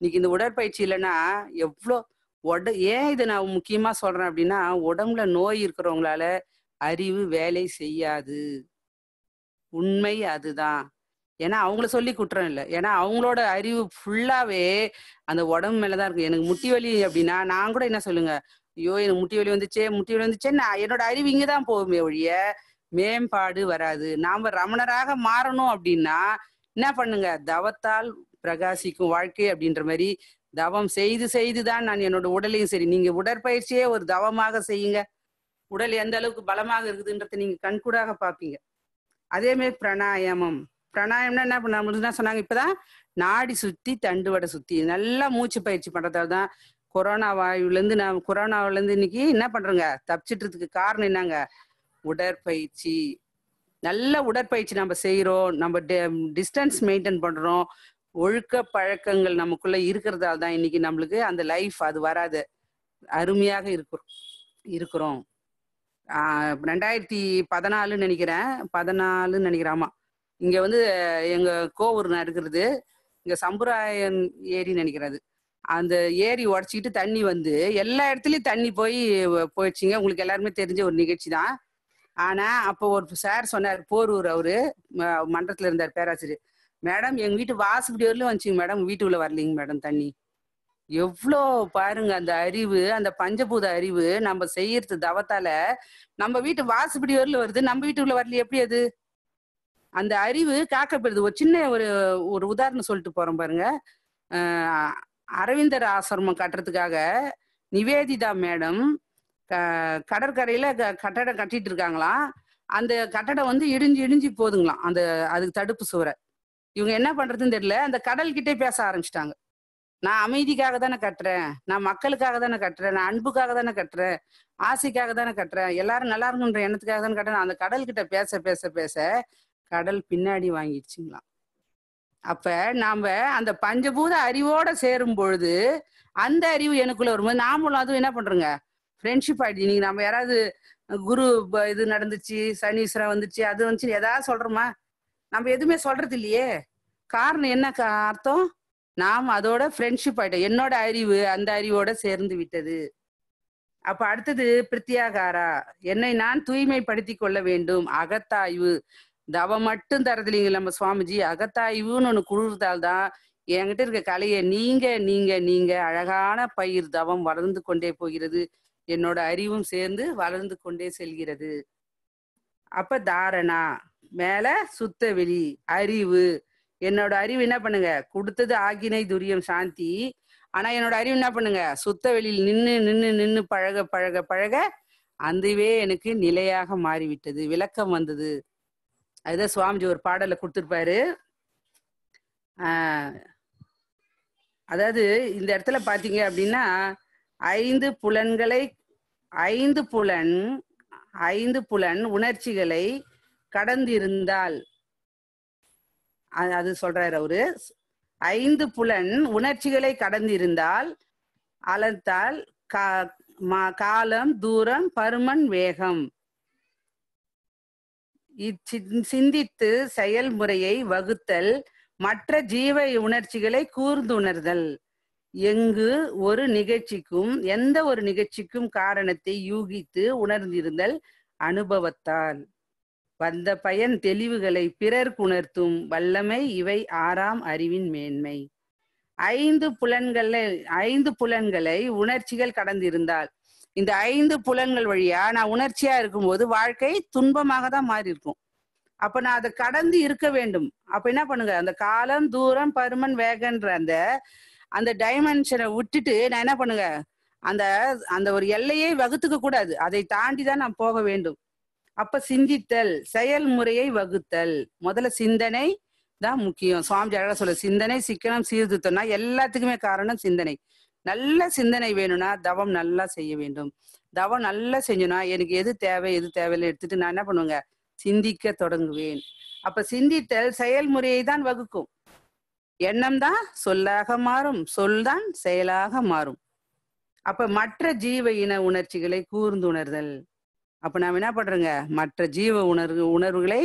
இன்னைக்கு இந்த உடற்பயிற்சி இல்லைன்னா எவ்வளோ உட ஏன் இதை நான் முக்கியமா சொல்றேன் அப்படின்னா உடம்புல நோய் இருக்கிறவங்களால அறிவு வேலை செய்யாது. உண்மை அதுதான். ஏன்னா அவங்கள சொல்லி குற்றம் இல்லை. ஏன்னா அவங்களோட அறிவு ஃபுல்லாவே அந்த உடம்பு மேலதான் இருக்கு. எனக்கு முட்டி வலி அப்படின்னா நான் கூட என்ன சொல்லுங்க? ஐயோ எனக்கு முட்டி வலி வந்துச்சே முட்டி வலி வந்துச்சே நான் என்னோட அறிவு இங்கதான் போகுமே ஒழிய மேம்பாடு வராது. நாம ரமணராக மாறணும் அப்படின்னா என்ன பண்ணுங்க? தவத்தால் பிரகாசிக்கும் வாழ்க்கை அப்படின்ற மாதிரி தவம் செய்து செய்து தான் நான் என்னோட உடலையும் சரி நீங்க உடற்பயிற்சியே ஒரு தவமாக செய்யுங்க. உடல் எந்த அளவுக்கு பலமாக இருக்குதுன்றத நீங்க கண்கூடாக பார்ப்பீங்க. அதே மாதிரி பிராணாயாமம். பிராணாயம்னா என்ன பண்ண நம்மளுக்கு என்ன சொன்னாங்க இப்பதான் நாடி சுத்தி தண்டுவடை சுத்தி நல்லா மூச்சு பயிற்சி பண்றதால தான் கொரோனா வாயுலேருந்து நான் கொரோனாவிலேருந்து இன்னைக்கு என்ன பண்றோங்க? தப்பிச்சிட்டுறதுக்கு காரணம் என்னங்க? உடற்பயிற்சி. நல்ல உடற்பயிற்சி நம்ம செய்யறோம் நம்ம டிஸ்டன்ஸ் மெயின்டைன் பண்றோம். ஒழுக்க பழக்கங்கள் நமக்குள்ள இருக்கிறதால தான் இன்னைக்கு நம்மளுக்கு அந்த லைஃப் அது வராது. அருமையாக இருக்கிறோம். இருக்கிறோம் ரெண்டாயிரத்தி பதினாலுன்னு நினைக்கிறேன். பதினாலுன்னு நினைக்கிறேன். ஆமா. இங்க வந்து எங்க கோவூர் நடக்கிறது இங்க சம்புராயன் ஏரி நினைக்கிறது. அந்த ஏரி உடச்சிக்கிட்டு தண்ணி வந்து எல்லா இடத்துலயும் தண்ணி போய் போயிடுச்சுங்க உங்களுக்கு எல்லாருமே தெரிஞ்ச ஒரு நிகழ்ச்சி தான் ஆனா அப்போ ஒரு சார் சொன்னார் போரூர் அவரு மன்றத்துல இருந்தார் பேராசிரியர். மேடம் எங்க வீட்டு வாசப்படி வரலும் வந்துச்சுங்க மேடம். வீட்டுக்குள்ள வரலீங்க மேடம் தண்ணி. எவ்வளோ பாருங்க அந்த அறிவு அந்த பஞ்சபூத அறிவு நம்ம செய்யறது தவத்தால நம்ம வீட்டு வாசப்படி வரல வருது நம்ம வீட்டுக்குள்ள வரல எப்படி அது? அந்த அறிவு காக்கப்படுது ஒரு சின்ன ஒரு ஒரு உதாரணம் சொல்லிட்டு போறோம் பாருங்க. அரவிந்தர் ஆசிரமம் கட்டுறதுக்காக நிவேதிதா மேடம் கடற்கரையில க- கட்டடம் கட்டிட்டு இருக்காங்களாம் அந்த கட்டடம் வந்து இடிஞ்சு இடிஞ்சு போதுங்களாம். அந்த அதுக்கு தடுப்பு சுவரை. இவங்க என்ன பண்றதுன்னு தெரியல. அந்த கடல் கிட்டே பேச ஆரம்பிச்சிட்டாங்க. நான் அமைதிக்காக தானே கட்டுறேன். நான் மக்களுக்காக தானே கட்டுறேன். நான் அன்புக்காக தானே கட்டுறேன். ஆசைக்காக தானே கட்டுறேன். எல்லாரும் நல்லா இருக்குன்ற எண்ணத்துக்காக தானே கட்டுறேன். அந்த கடல் கிட்ட பேச பேச பேச கடல் பின்னாடி வாங்கிடுச்சுங்களாம். அப்ப நாம அந்த பஞ்சபூத அறிவோட சேரும் பொழுது அந்த அறிவு எனக்குள்ள வரும்போது நாமளும் அதுவும் என்ன பண்றோங்க? ஃப்ரெண்ட்ஷிப் ஆயிடுச்சு. நீங்க நம்ம யாராவது குரு ப- இது நடந்துச்சு சனீஸ்வரன் வந்துச்சு அது வந்துச்சு ஏதாவது சொல்றோமா? நம்ம எதுவுமே சொல்றது இல்லையே. காரணம் என்ன கா- அர்த்தம்? நாம் அதோட ஃப்ரெண்ட்ஷிப் ஆயிட்டோம். என்னோட அறிவு அந்த அறிவோட சேர்ந்து விட்டது. அப்ப அடுத்தது பிரித்தியாகாரா என்னை நான் தூய்மைப்படுத்தி கொள்ள வேண்டும். அகத்தாய்வு. தவம் மட்டும் தரது இல்லைங்க நம்ம சுவாமிஜி. அகத்தாய்வுன்னு ஒன்று குழுறதால் தான் என்கிட்ட இருக்க கலையை நீங்க நீங்க நீங்க அழகான பயிர் தவம் வளர்ந்து கொண்டே போகிறது. என்னோட அறிவும் சேர்ந்து வளர்ந்து கொண்டே செல்கிறது. அப்ப தாரணா மேல சுத்த வெளி அறிவு. என்னோட அறிவு என்ன பண்ணுங்க? கொடுத்தது ஆகினை துரியம் சாந்தி. ஆனா என்னோட அறிவு என்ன பண்ணுங்க? சுத்த வெளியில் நின்று நின்று நின்று பழக பழக பழக அதுவே எனக்கு நிலையாக மாறிவிட்டது. விளக்கம் வந்தது. அதுதான் சுவாமிஜி ஒரு பாடலை கொடுத்துருப்பாரு. ஆஹ் அதாவது இந்த இடத்துல பாத்தீங்க அப்படின்னா ஐந்து புலன்களை ஐந்து புலன் ஐந்து புலன் உணர்ச்சிகளை கடந்திருந்தால். அது சொல்றாரு அவரு. ஐந்து புலன் உணர்ச்சிகளை கடந்திருந்தால் அளந்தால் கா- மா- காலம் தூரம் பருமன் வேகம். சிந்தித்து செயல்முறையை வகுத்தல் மற்ற ஜீவ உணர்ச்சிகளை கூர்ந்துணர்தல். எங்கு ஒரு நிகழ்ச்சிக்கும் எந்த ஒரு நிகழ்ச்சிக்கும் காரணத்தை யூகித்து உணர்ந்திருந்தல் அனுபவத்தால். வந்த பயன் தெளிவுகளை பிறர்க்கு உணர்த்தும் வல்லமை இவை ஆறாம் அறிவின் மேன்மை. ஐந்து புலன்களை ஐந்து புலன்களை உணர்ச்சிகள் கடந்திருந்தால். இந்த ஐந்து புலன்கள் வழியா நான் உணர்ச்சியா இருக்கும்போது வாழ்க்கை துன்பமாக தான் மாறி இருக்கும் அப்ப நான் அதை கடந்து இருக்க வேண்டும். அப்ப என்ன பண்ணுங்க? அந்த காலம் தூரம் பருமன் வேகன்ற அந்த அந்த டைமென்ஷனை விட்டுட்டு நான் என்ன பண்ணுங்க? அந்த அந்த ஒரு எல்லையை வகுத்துக்க கூடாது. அதை தாண்டி தான் நான் போக வேண்டும். அப்ப சிந்தித்தல் செயல்முறையை வகுத்தல். முதல்ல சிந்தனை தான் முக்கியம். சுவாமி அழகா சொல்ல சிந்தனை சிக்கனம் சீர்திருத்தம்னா எல்லாத்துக்குமே காரணம் சிந்தனை. நல்ல சிந்தனை வேணும்னா தவம் நல்லா செய்ய வேண்டும். தவம் நல்லா செஞ்சோன்னா எனக்கு எது தேவை எது தேவையில்லை எடுத்துட்டு நான் என்ன பண்ணுவேங்க? சிந்திக்க தொடங்குவேன். அப்ப சிந்தித்தல் செயல்முறையை தான் வகுக்கும். எண்ணம் தான் சொல்லாக மாறும் சொல் தான் செயலாக மாறும். அப்ப மற்ற ஜீவ இன உணர்ச்சிகளை கூர்ந்து உணர்தல் அப்ப நாம் என்ன பண்றோங்க? மற்ற ஜீவ உணர்வு உணர்வுகளை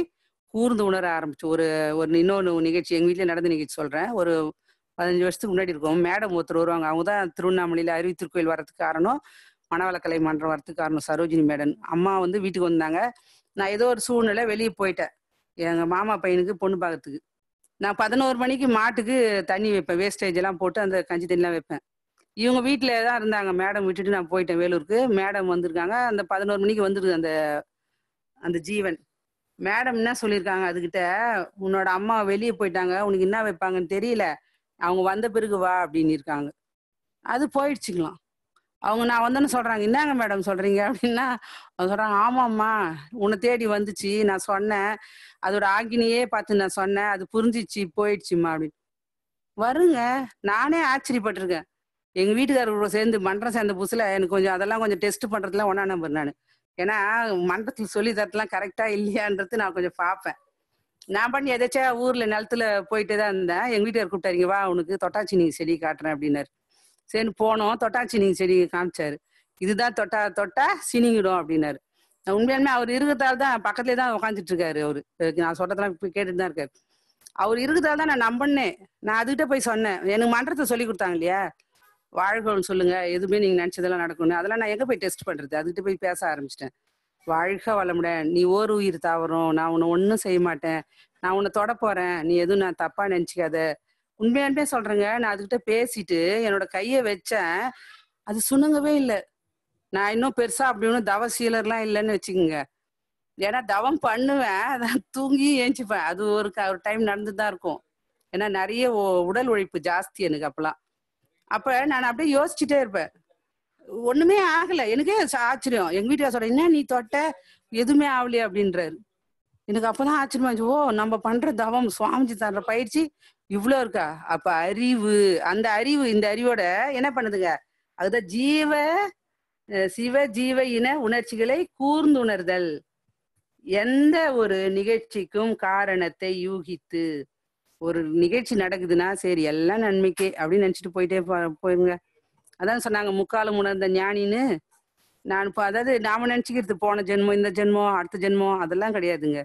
கூர்ந்து உணர ஆரம்பிச்சு ஒரு ஒரு இன்னொன்று நிகழ்ச்சி எங்க வீட்டில் நடந்த நிகழ்ச்சி சொல்றேன். ஒரு பதினஞ்சு வருஷத்துக்கு முன்னாடி இருக்கும். மேடம் ஒருத்தர் வருவாங்க. அவங்க தான் திருவண்ணாமலையில அருவி திருக்கோயில் வரதுக்கு காரணம் மணவளக்கலை மன்றம் வரதுக்கு காரணம் சரோஜினி மேடம் அம்மா வந்து வீட்டுக்கு வந்தாங்க. நான் ஏதோ ஒரு சூழ்நிலை வெளியே போயிட்டேன். எங்க மாமா பையனுக்கு பொண்ணு பார்க்கறதுக்கு நான் பதினோரு மணிக்கு மாட்டுக்கு தண்ணி வைப்பேன் வேஸ்டேஜ் எல்லாம் போட்டு அந்த கஞ்சி தண்ணிலாம் வைப்பேன். இவங்க வீட்டில் தான் இருந்தாங்க. மேடம் விட்டுட்டு நான் போயிட்டேன் வேலூருக்கு. மேடம் வந்திருக்காங்க. அந்த பதினோரு மணிக்கு வந்துருது அந்த அந்த ஜீவன். மேடம் என்ன சொல்லியிருக்காங்க அதுகிட்ட? உன்னோட அம்மா வெளியே போயிட்டாங்க. உனக்கு என்ன வைப்பாங்கன்னு தெரியல. அவங்க வந்த பிறகு வா அப்படின்னு இருக்காங்க அது போயிடுச்சுக்கலாம் அவங்க நான் வந்தேன்னு சொல்றாங்க என்னங்க மேடம் சொல்றீங்க. அப்படின்னா சொல்றாங்க ஆமாம்மா உன்னை தேடி வந்துச்சு நான் சொன்னேன். அதோட ஆக்கினியே பார்த்து நான் சொன்னேன். அது புரிஞ்சிச்சு போயிடுச்சுமா அப்படின்னு. வருங்க. நானே ஆச்சரியப்பட்டிருக்கேன். எங்க வீட்டுக்காரரோட சேர்ந்து மன்றம் சேர்ந்த புதுசுல எனக்கு கொஞ்சம் அதெல்லாம் கொஞ்சம் டெஸ்ட் பண்றதுலாம் ஒன்னா நம்பர் நான். ஏன்னா மன்றத்தில் சொல்லி தரத்துலாம் கரெக்டா இல்லையான்றது நான் கொஞ்சம் பார்ப்பேன். நான் பண்ணி எதாச்சும் ஊர்ல நிலத்துல போயிட்டே தான் இருந்தேன். எங்க வீட்டுக்காரர் கூப்பிட்டாருங்க வா உனக்கு தொட்டாச்சி நீங்க செடி காட்டுறேன் அப்படின்னாரு. சரி போனோம். தொட்டா சீனிங் செடி காமிச்சாரு. இதுதான் தொட்டா தொட்டா சினிங்கிடும் அப்படின்னாரு. நான் உண்மையாலுமே அவர் இருக்கிறதால தான் பக்கத்துலேயே தான் உட்காந்துட்டு இருக்காரு அவரு நான் சொல்றதெல்லாம் இப்போ கேட்டுட்டு தான் இருக்காரு. அவர் இருக்கிறதால தான் நான் நம்பினேன். நான் அதுகிட்ட போய் சொன்னேன். எனக்கு மன்றத்தை சொல்லி கொடுத்தாங்க இல்லையா? வாழ்கோன்னு சொல்லுங்க. எதுவுமே நீங்க நினைச்சதெல்லாம் நடக்கணும் அதெல்லாம் நான் எங்க போய் டெஸ்ட் பண்றது? அதுகிட்ட போய் பேச ஆரம்பிச்சிட்டேன். வாழ்க வளமுட. நீ ஓர் உயிர் தாவரும். நான் உன்னை ஒன்றும் செய்ய மாட்டேன். நான் உன்னை தொட போறேன். நீ எதுவும் நான் தப்பா நினச்சிக்காத. உண்மையாலுமே சொல்றேங்க. நான் அதுகிட்ட பேசிட்டு என்னோட கையை வச்சேன். அது சுணுங்கவே இல்லை. நான் இன்னும் பெருசா அப்படி ஒன்றும் தவ சீலர்லாம் இல்லைன்னு வச்சுக்கோங்க. ஏன்னா தவம் பண்ணுவேன் அதான் தூங்கி ஏஞ்சிப்பேன். அது ஒரு க- ஒரு டைம் நடந்து தான் இருக்கும். ஏன்னா நிறைய உடல் உழைப்பு ஜாஸ்தி எனக்கு அப்பெல்லாம். அப்ப நான் அப்படியே யோசிச்சுட்டே இருப்பேன். ஒண்ணுமே ஆகல. எனக்கே ஆச்சரியம். எங்க வீட்டுக்கார சொல்ற என்ன நீ தொட்ட? எதுவுமே ஆகலையே அப்படின்றாரு. எனக்கு அப்பதான் ஆச்சரியமா இருந்துச்சு. ஓ நம்ம பண்ற தவம் சுவாமிஜி தர்ற பயிற்சி இவ்வளோ இருக்கா? அப்ப அறிவு. அந்த அறிவு இந்த அறிவோட என்ன பண்ணுதுங்க? அதுதான் ஜீவ சிவ ஜீவ இன உணர்ச்சிகளை கூர்ந்துணர்தல். எந்த ஒரு நிகழ்ச்சிக்கும் காரணத்தை யூகித்து ஒரு நிகழ்ச்சி நடக்குதுன்னா சரி எல்லாம் நன்மைக்கே அப்படின்னு நினைச்சிட்டு போயிட்டே போ- போயிருங்க. அதான் சொன்னாங்க முக்காலம் உணர்ந்த ஞானின்னு. நான் இப்போ அதாவது நாம நினைச்சுக்கிறது போன ஜென்மம் இந்த ஜென்மம் அடுத்த ஜென்மம் அதெல்லாம் கிடையாதுங்க.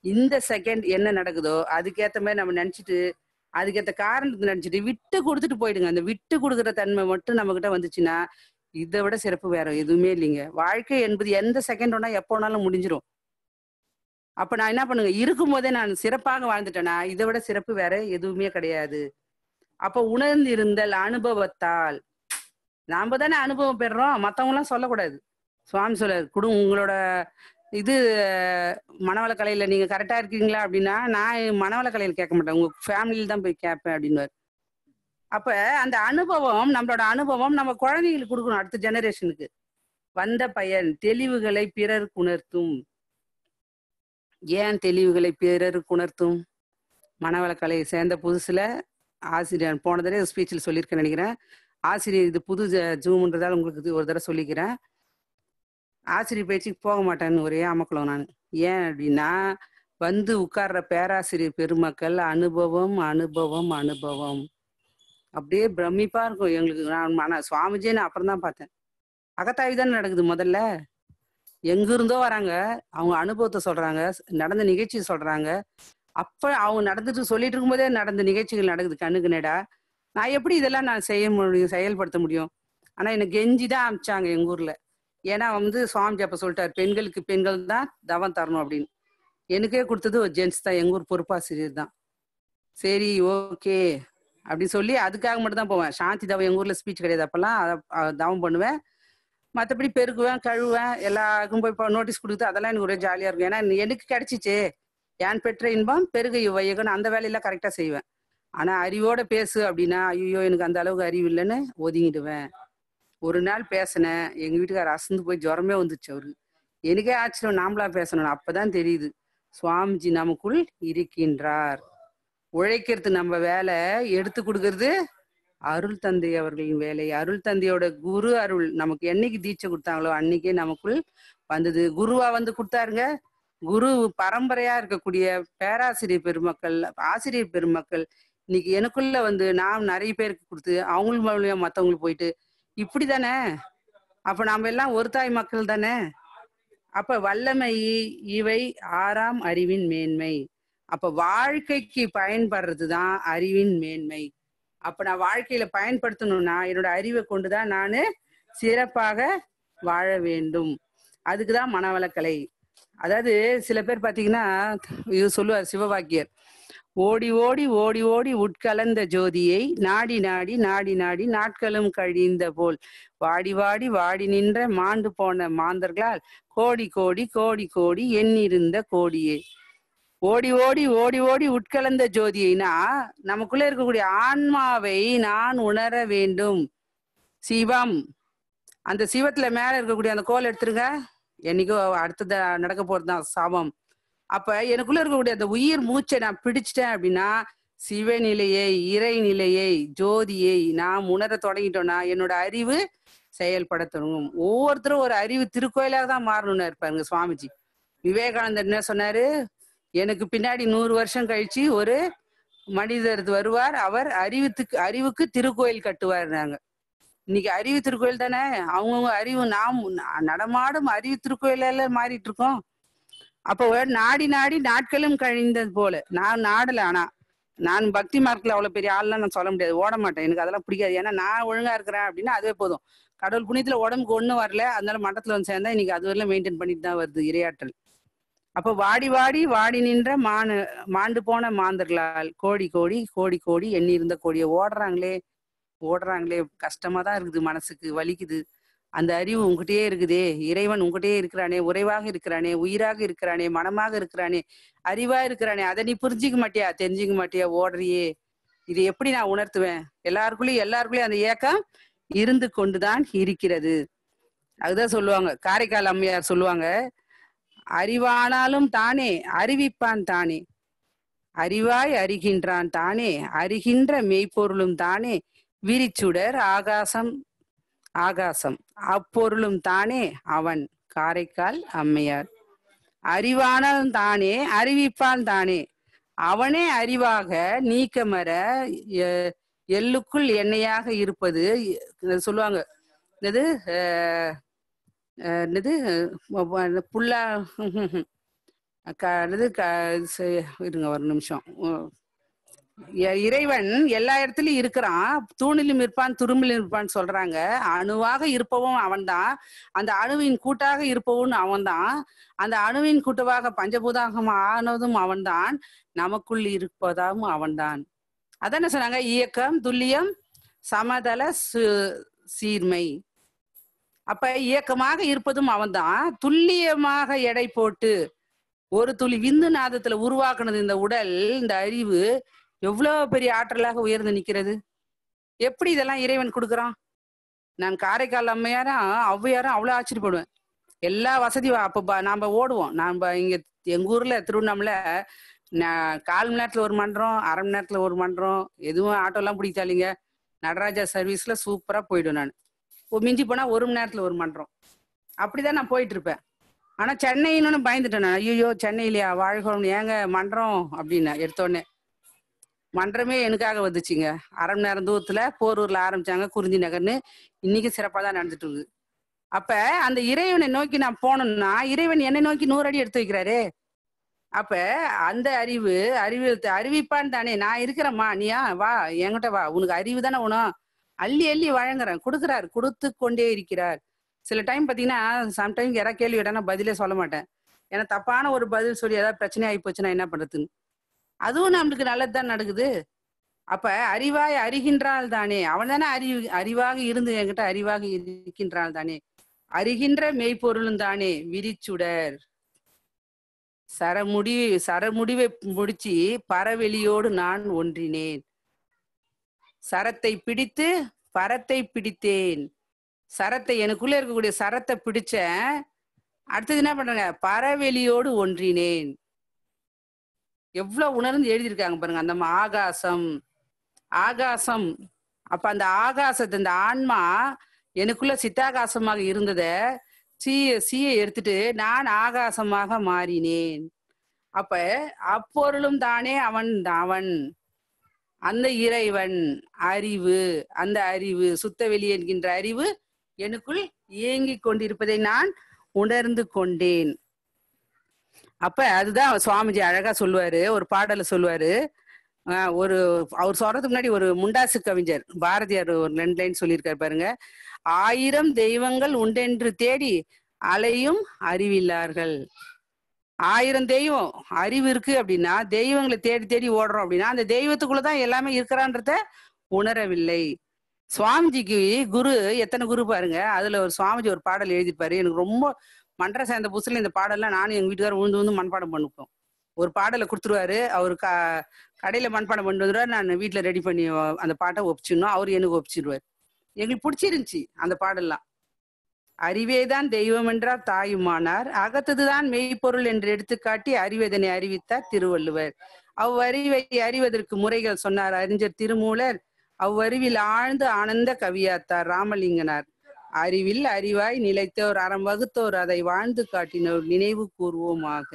இந்த செகண்ட் என்ன நடக்குதோ அதுக்கேற்ற மாதிரி நம்ம நினைச்சிட்டு அதுக்கேத்த காரணத்தை நினைச்சிட்டு விட்டு கொடுத்துட்டு போயிடுங்க. அந்த விட்டு கொடுக்குற தன்மை மட்டும் நம்ம கிட்ட வந்துச்சுன்னா இதை விட சிறப்பு வேற எதுவுமே இல்லைங்க. வாழ்க்கை என்பது எந்த செகண்ட் ஒன்னா எப்போ வேணாலும் முடிஞ்சிடும் அப்ப நான் என்ன பண்ணுங்க? இருக்கும் போதே நான் சிறப்பாக வாழ்ந்துட்டேனா இதை விட சிறப்பு வேற எதுவுமே கிடையாது. அப்ப உணர்ந்திருந்தல் அனுபவத்தால். நாம தானே அனுபவம் பெறுறோம். மத்தவங்க எல்லாம் சொல்லக்கூடாது. சுவாமி சொல்றாரு குடும் உங்களோட இது மனவள கலையில நீங்க கரெக்டா இருக்கீங்களா அப்படின்னா நான் மனவள கேட்க மாட்டேன். உங்க ஃபேமிலியில தான் போய் கேட்பேன் அப்படின்னு அப்ப அந்த அனுபவம் நம்மளோட அனுபவம் நம்ம குழந்தைங்களுக்கு கொடுக்கணும் அடுத்த ஜெனரேஷனுக்கு வந்த பயன் தெளிவுகளை பிறருக்கு உணர்த்தும். ஏன் தெளிவுகளை பிறருக்கு உணர்த்தும்? மனவளக்கலை சேர்ந்த புதுசுல ஆசிரியர் போன தடவை ஸ்பீச்சில் சொல்லியிருக்கேன் நினைக்கிறேன். ஆசிரியர் இது புது ஜூம்ன்றதால் உங்களுக்கு இது ஒரு தடவை சொல்லிக்கிறேன். ஆசிரியர் பேச்சுக்கு போக மாட்டேன்னு ஒரே அமக்கலம் நான். ஏன் அப்படின்னா வந்து உட்கார்ற பேராசிரியர் பெருமக்கள் அனுபவம் அனுபவம் அனுபவம். அப்படியே பிரமிப்பா இருக்கும் எங்களுக்கு. நான் மன சுவாமிஜியை நான் அப்புறம் தான் பார்த்தேன். அகத்தாய்வு தானே நடக்குது முதல்ல. எங்கிருந்தோ வராங்க. அவங்க அனுபவத்தை சொல்றாங்க. நடந்த நிகழ்ச்சி சொல்றாங்க. அப்ப அவங்க நடந்துட்டு சொல்லிட்டு இருக்கும்போதே நடந்த நிகழ்ச்சிகள் நடக்குது கண்ணுக்கு நேடா நான் எப்படி இதெல்லாம் நான் செய்ய முடியும் செயல்படுத்த முடியும்? ஆனா என்னை கெஞ்சி தான் அமிச்சாங்க எங்க ஊர்ல. ஏன்னா வந்து சுவாமிஜி அப்ப சொல்லிட்டாரு பெண்களுக்கு பெண்கள் தான் தவம் தரணும் அப்படின்னு. எனக்கே கொடுத்தது ஒரு ஜென்ஸ் தான் எங்க ஊர் பொறுப்பாசிரியர் தான். சரி ஓகே அப்படி சொல்லி அதுக்காக மட்டும் தான் போவேன். சாந்தி தவம் எங்க ஊர்ல ஸ்பீச் கிடையாது அப்பெல்லாம். தவம் பண்ணுவேன். மற்றபடி பெருக்குவேன் கழுவேன் எல்லாருக்கும் போய் நோட்டீஸ் கொடுத்து அதெல்லாம் எனக்கு ஒரே ஜாலியா இருக்கும். ஏன்னா எனக்கு கிடைச்சிச்சு. ஏன் பெற்ற இன்பம் பெருகு வையகன் அந்த வேலையெல்லாம் கரெக்டா செய்வேன். ஆனா அறிவோட பேசு அப்படின்னா ஐயோ எனக்கு அந்த அளவுக்கு அறிவு இல்லைன்னு ஒதுங்கிடுவேன். ஒரு நாள் பேசினேன். எங்க வீட்டுக்காரர் அசந்து போய் ஜுரமே வந்துச்சு அவரு. எனக்கே ஆச்சரியம். நாமளா பேசணும் அப்பதான் தெரியுது. சுவாமிஜி நமக்குள் இருக்கின்றார். உழைக்கிறது நம்ம வேலை. எடுத்து கொடுக்கறது அருள் தந்தை அவர்களின் வேலை. அருள் தந்தையோட குரு அருள் நமக்கு என்னைக்கு தீட்சை கொடுத்தாங்களோ அன்னைக்கே நமக்குள் வந்தது. குருவா வந்து கொடுத்தாருங்க. குரு பரம்பரையா இருக்கக்கூடிய பேராசிரியர் பெருமக்கள் ஆசிரியர் பெருமக்கள் இன்னைக்கு எனக்குள்ள வந்து நான் நிறைய பேருக்கு கொடுத்து அவங்க மூலியம் போயிட்டு இப்படி தானே அப்ப நாம எல்லாம் ஒரு தாய் மக்கள் தானே? அப்ப வல்லமை இவை ஆறாம் அறிவின் மேன்மை. அப்ப வாழ்க்கைக்கு பயன்படுறது தான் அறிவின் மேன்மை. அப்ப நான் வாழ்க்கையில பயன்படுத்தணும்னா என்னோட அறிவை கொண்டுதான் நானு சிறப்பாக வாழ வேண்டும். அதுக்குதான் மனவளக்கலை. அதாவது சில பேர் பாத்தீங்கன்னா இது சொல்லுவார் சிவவாக்கியர் ஓடி ஓடி ஓடி ஓடி உட்கலந்த ஜோதியை நாடி நாடி நாடி நாடி நாட்களும் கழிந்த போல் வாடி வாடி வாடி நின்ற மாண்டு போன மாந்தர்களால் கோடி கோடி கோடி கோடி எண்ணிருந்த கோடியே. ஓடி ஓடி ஓடி ஓடி உட்கலந்த ஜோதியைனா நமக்குள்ள இருக்கக்கூடிய ஆன்மாவை நான் உணர வேண்டும். சிவம். அந்த சிவத்துல மேல இருக்கக்கூடிய அந்த கோல் எடுத்துருங்க. என்னைக்கோ அடுத்தது நடக்க போறதுதான் சாபம். அப்ப எனக்குள்ள இருக்கக்கூடிய அந்த உயிர் மூச்சை நான் பிடிச்சிட்டேன் அப்படின்னா சிவநிலையை இறைநிலையை ஜோதியை நாம் உணர தொடங்கிட்டோம்னா என்னோட அறிவு செயல்பட தொடங்கும் ஒவ்வொருத்தரும் ஒரு அறிவு திருக்கோயிலாக தான் மாறணும்னு இருப்பாருங்க சுவாமிஜி. விவேகானந்தர் என்ன சொன்னாரு? எனக்கு பின்னாடி நூறு வருஷம் கழிச்சு ஒரு மனிதர் வருவார். அவர் அறிவுத்துக்கு அறிவுக்கு திருக்கோயில் கட்டுவார்னாங்க இன்னைக்கு அறிவு திருக்கோயில் தானே? அவங்கவுங்க அறிவு நாம் நடமாடும் அறிவு திருக்கோயிலால மாறிட்டு இருக்கோம். அப்போ நாடி நாடி நாட்களும் கழிந்தது போல. நான் நாடல ஆனா நான் பக்தி மார்க்ல அவ்வளவு பெரிய ஆள்லாம் நான் சொல்ல முடியாது. ஓட மாட்டேன். எனக்கு அதெல்லாம் பிடிக்காது. ஏன்னா நான் ஒழுங்கா இருக்கிறேன் அப்படின்னா அதுவே போதும். கடவுள் புண்ணியத்துல உடம்புக்கு ஒண்ணும் வரல. அதனால மண்டத்துல வந்து சேர்ந்தா இன்னைக்கு அது வரலாம் மெயின்டைன் பண்ணிட்டு தான் வருது இரையாற்றல். அப்ப வாடி வாடி வாடி நின்ற மானு மாண்டு போன மாந்தர்களால் கோடி கோடி கோடி கோடி எண்ணி இருந்த கோடியை ஓடுறாங்களே. ஓடுறாங்களே. கஷ்டமா தான் இருக்குது மனசுக்கு வலிக்குது. அந்த அறிவு உங்ககிட்டயே இருக்குதே. இறைவன் உங்ககிட்டயே இருக்கிறானே. உறைவாக இருக்கிறானே. உயிராக இருக்கிறானே. மனமாக இருக்கிறானே. அறிவா இருக்கிறானே. அதை நீ புரிஞ்சிக்க மாட்டியா? தெரிஞ்சுக்க மாட்டியா? ஓடுறியே. இது எப்படி நான் உணர்த்துவேன்? எல்லாருக்குள்ளயும் எல்லாருக்குள்ளயும் அந்த ஏக்கம் இருந்து கொண்டுதான் இருக்கிறது. அதுதான் சொல்லுவாங்க. காரைக்கால் அம்மையார் சொல்லுவாங்க அறிவானாலும் தானே அறிவிப்பான் தானே. அறிவாய் அறிகின்றான் தானே. அறிகின்ற மெய்ப்பொருளும் தானே. விரிச்சுடர் ஆகாசம் ஆகாசம். அப்பொருளும் தானே அவன் காரைக்கால் அம்மையார். அறிவானவன் தானே அறிவிப்பான் தானே. அவனே அறிவாக நீக்கமர எ- எள்ளுக்குள் எண்ணெயாக இருப்பது சொல்லுவாங்க. என்னது? என்னது? புல்லா க- என்னது? க இருங்க ஒரு நிமிஷம். இறைவன் எல்லா இடத்துலயும் இருக்கிறான். தூணிலும் இருப்பான் துரும்பிலும் இருப்பான்னு சொல்றாங்க. அணுவாக இருப்பவன் அவன்தான். அந்த அணுவின் கூட்டாக இருப்பவன் அவன்தான். அந்த அணுவின் கூட்டமாக பஞ்சபூதாகம் ஆனதும் அவன்தான். நமக்குள் இருப்பதாகவும் அவன்தான். அதான சொன்னாங்க? இயக்கம் துல்லியம் சமதள சு- சீர்மை. அப்ப இயக்கமாக இருப்பதும் அவன்தான். துல்லியமாக எடை போட்டு ஒரு துளி விந்து நாதத்துல உருவாக்குனது இந்த உடல் இந்த அறிவு எவ்வளவு பெரிய ஆற்றலாக உயர்ந்து நிக்கிறது? எப்படி இதெல்லாம் இறைவன் கொடுக்குறான்? நான் காரைக்கால் அம்மையாரும் ஔவையாரும் அவ்வளவு ஆச்சரியப்படுவேன். எல்லா வசதியும் அப்ப நாம் நாம ஓடுவோம். நாம இங்க எங்க ஊர்ல திருவண்ணாமலை நான் கால் மணி நேரத்துல ஒரு மன்றம் அரை மணி நேரத்துல ஒரு மன்றம் எதுவும் ஆட்டோ எல்லாம் பிடிச்சாலிங்க நடராஜா சர்வீஸ்ல சூப்பரா போயிடும் நான். மிஞ்சி போனா ஒரு மணி நேரத்துல ஒரு மன்றம். அப்படிதான் நான் போயிட்டு இருப்பேன் ஆனா சென்னைன்னு பயந்துட்டேன் நான். ஐயோ சென்னையிலயா வாழ்கோம் ஏங்க மன்றம் அப்படின்னு எடுத்தோடனே. மன்றமே எனக்காக வந்துச்சுங்க. அரை மணி நேரம் தூரத்துல போரூர்ல ஆரம்பிச்சாங்க குறிஞ்சி நகர்னு. இன்னைக்கு சிறப்பா தான் நடந்துட்டு இருக்கு அப்ப அந்த இறைவனை நோக்கி நான் போனோம்னா இறைவன் என்னை நோக்கி நூறு அடி எடுத்து வைக்கிறாரே. அப்ப அந்த அறிவு அறிவு அறிவிப்பான் தானே. நான் இருக்கிறேம்மா நீயா வா என்கிட்ட வா. உனக்கு அறிவு தானே உணவு அள்ளி அள்ளி வழங்குறேன். கொடுக்குறார். கொடுத்து கொண்டே இருக்கிறார். சில டைம் பாத்தீங்கன்னா சம்டைம் யாராவது கேள்வி கேட்டா நான் பதிலே சொல்ல மாட்டேன். ஏன்னா தப்பான ஒரு பதில் சொல்லி ஏதாவது பிரச்சனை ஆகி போச்சுன்னா என்ன பண்றதுன்னு. அதுவும் நம்மளுக்கு நல்லது தான் நடக்குது. அப்ப அறிவாய் அறிகின்றால் தானே அவன் தானே அறிவு அறிவாக இருந்து என்கிட்ட அறிவாக இருக்கின்றால் தானே அறிகின்ற மெய்ப்பொருளும் தானே விரிச்சுடர். சரமுடி சரமுடிவை முடிச்சு பரவெளியோடு நான் ஒன்றினேன். சரத்தை பிடித்து பரத்தை பிடித்தேன். சரத்தை எனக்குள்ள இருக்கக்கூடிய சரத்தை பிடிச்சேன் அடுத்தது என்ன பண்றாங்க பரவெளியோடு ஒன்றினேன். எவ்வளவு உணர்ந்து எழுதியிருக்காங்க பாருங்க. அந்த ஆகாசம் ஆகாசம். அப்ப அந்த ஆகாசத்தை இந்த ஆன்மா எனக்குள்ள சித்தாகாசமாக இருந்தத சீய சீய எடுத்துட்டு நான் ஆகாசமாக மாறினேன். அப்ப அப்பொருளும் தானே அவன் அவன். அந்த இறைவன் அறிவு அந்த அறிவு சுத்தவெளி என்கின்ற அறிவு எனக்குள் இயங்கிக் கொண்டிருப்பதை நான் உணர்ந்து கொண்டேன். அப்ப அதுதான் சுவாமிஜி அழகா சொல்லுவாரு ஒரு பாடல சொல்லுவாரு. ஒரு அவர் சொல்றதுக்கு முன்னாடி ஒரு முண்டாசு கவிஞர் பாரதியார் ஒரு ரெண்டு லைன் சொல்லியிருக்காரு பாருங்க. ஆயிரம் தெய்வங்கள் உண்டென்று தேடி அலையும் அறிவில்லார்கள். ஆயிரம் தெய்வம் அறிவு இருக்கு அப்படின்னா தெய்வங்களை தேடி தேடி ஓடுறோம் அப்படின்னா அந்த தெய்வத்துக்குள்ளதான் எல்லாமே இருக்கிறான்றத உணரவில்லை. சுவாமிஜிக்கு குரு எத்தனை குரு பாருங்க அதுல ஒரு சுவாமிஜி ஒரு பாடல் எழுதிப்பாரு எனக்கு ரொம்ப மன்ற சேர்ந்த புதுசுல இந்த பாடல்லாம் நானும் எங்க வீட்டுக்காரர் உழுந்து வந்து மண்பாடம் பண்ணுப்போம் ஒரு பாடலை கொடுத்துருவாரு. அவரு க கடையில மண்பாடம் பண்ணிட்டு வந்துடுவார் நான் வீட்டுல ரெடி பண்ணி அந்த பாட்டை ஒப்பிச்சிடணும். அவர் எனக்கு ஒப்பிச்சிடுவாரு எங்களுக்கு பிடிச்சிருந்துச்சு அந்த பாடல்லாம். அறிவேதான் தெய்வம் என்றார் தாயுமானார். அகத்ததுதான் மெய்ப்பொருள் என்று எடுத்துக்காட்டி அறிவதனை அறிவித்தார் திருவள்ளுவர். அவ்வறிவை அறிவதற்கு முறைகள் சொன்னார் அறிஞர் திருமூலர். அவ்வறிவில் ஆழ்ந்து ஆனந்த கவியாத்தார் ராமலிங்கனார். அறிவில் அறிவாய் நிலைத்தோர் அறம் வகுத்தோர் அதை வாழ்ந்து காட்டினோர் நினைவு கூறுவோமாக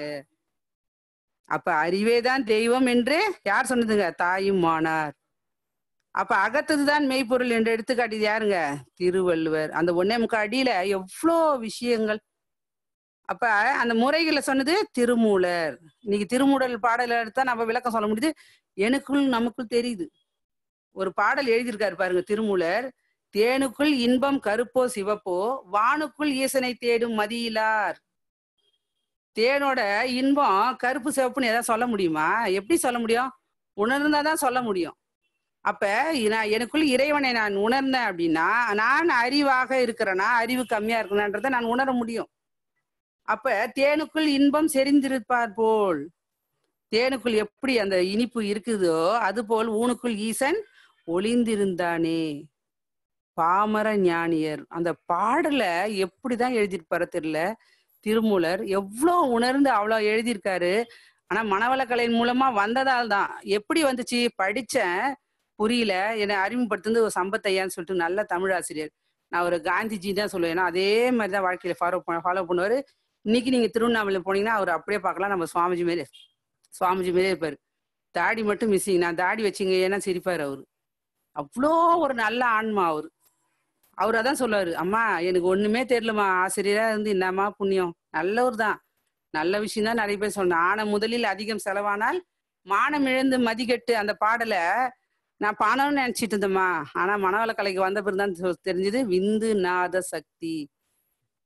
அப்ப அறிவேதான் தெய்வம் என்று யார் சொன்னதுங்க? தாயும் மானார். அப்ப அகத்ததுதான் மெய்ப்பொருள் என்று எடுத்துக்காட்டியது யாருங்க? திருவள்ளுவர். அந்த ஒன்னே முக்கா அடியில எவ்வளோ விஷயங்கள். அப்ப அந்த முறைகளை சொன்னது திருமூலர். இன்னைக்கு திருமூடல் பாடல் எடுத்தா நம்ம விளக்கம் சொல்ல முடியுது. எனக்குள் நமக்குள் தெரியுது. ஒரு பாடல் எழுதியிருக்காரு பாருங்க திருமூலர். தேனுக்குள் இன்பம் கருப்போ சிவப்போ வானுக்குள் ஈசனை தேடும் மதியிலார். தேனோட இன்பம் கருப்பு சிவப்புன்னு ஏதாவது சொல்ல முடியுமா? எப்படி சொல்ல முடியும்? உணர்ந்தாதான் சொல்ல முடியும். அப்ப நான் எனக்குள் இறைவனை நான் உணர்ந்தேன் அப்படின்னா நான் அறிவாக இருக்கிறேனா அறிவு கம்மியா இருக்கணுன்றத நான் உணர முடியும். அப்ப தேனுக்குள் இன்பம் செறிந்திருப்பார் போல். தேனுக்குள் எப்படி அந்த இனிப்பு இருக்குதோ அது போல் ஊனுக்குள் ஈசன் ஒளிந்திருந்தானே. பாமர ஞானியர். அந்த பாடல எப்படிதான் எழுதியிருப்பாரு தெரியல? திருமூலர் எவ்வளோ உணர்ந்து அவ்வளோ எழுதியிருக்காரு. ஆனா மனவளக்கலையின் மூலமா வந்ததால் தான். எப்படி வந்துச்சு? படிச்சேன். புரியல. என்னை அறிமுகப்படுத்துறது ஒரு சம்பத்தையான்னு சொல்லிட்டு நல்ல தமிழ் ஆசிரியர். நான் ஒரு காந்திஜி தான் சொல்லுவேன். ஏன்னா அதே மாதிரி தான் வாழ்க்கையில ஃபாலோ ஃபாலோ பண்ணுவாரு. இன்னைக்கு நீங்க திருவண்ணாமலை போனீங்கன்னா அவர் அப்படியே பார்க்கலாம். நம்ம சுவாமிஜி மாரி சுவாமிஜி மாரியே இருப்பாரு. தாடி மட்டும் மிஸ்ஸிங். நான் தாடி வச்சுங்க ஏன்னா சிரிப்பாரு அவரு. அவ்வளோ ஒரு நல்ல ஆன்மா அவரு. அவர் அதான் சொல்லுவாரு அம்மா எனக்கு ஒண்ணுமே தெரியலம்மா. ஆசிரியரா இருந்து என்னம்மா புண்ணியம். நல்லவர் தான் நல்ல விஷயம் தான் நிறைய பேர் சொன்னேன் ஆன முதலில் அதிகம் செலவானால் மானம் இழந்து மதிக்கட்டு அந்த பாடலை நான் பணம்னு நினைச்சிட்டு இருந்தேம்மா. ஆனா மனவள கலைக்கு வந்த பிறந்தான் தெரிஞ்சது விந்து நாத சக்தி.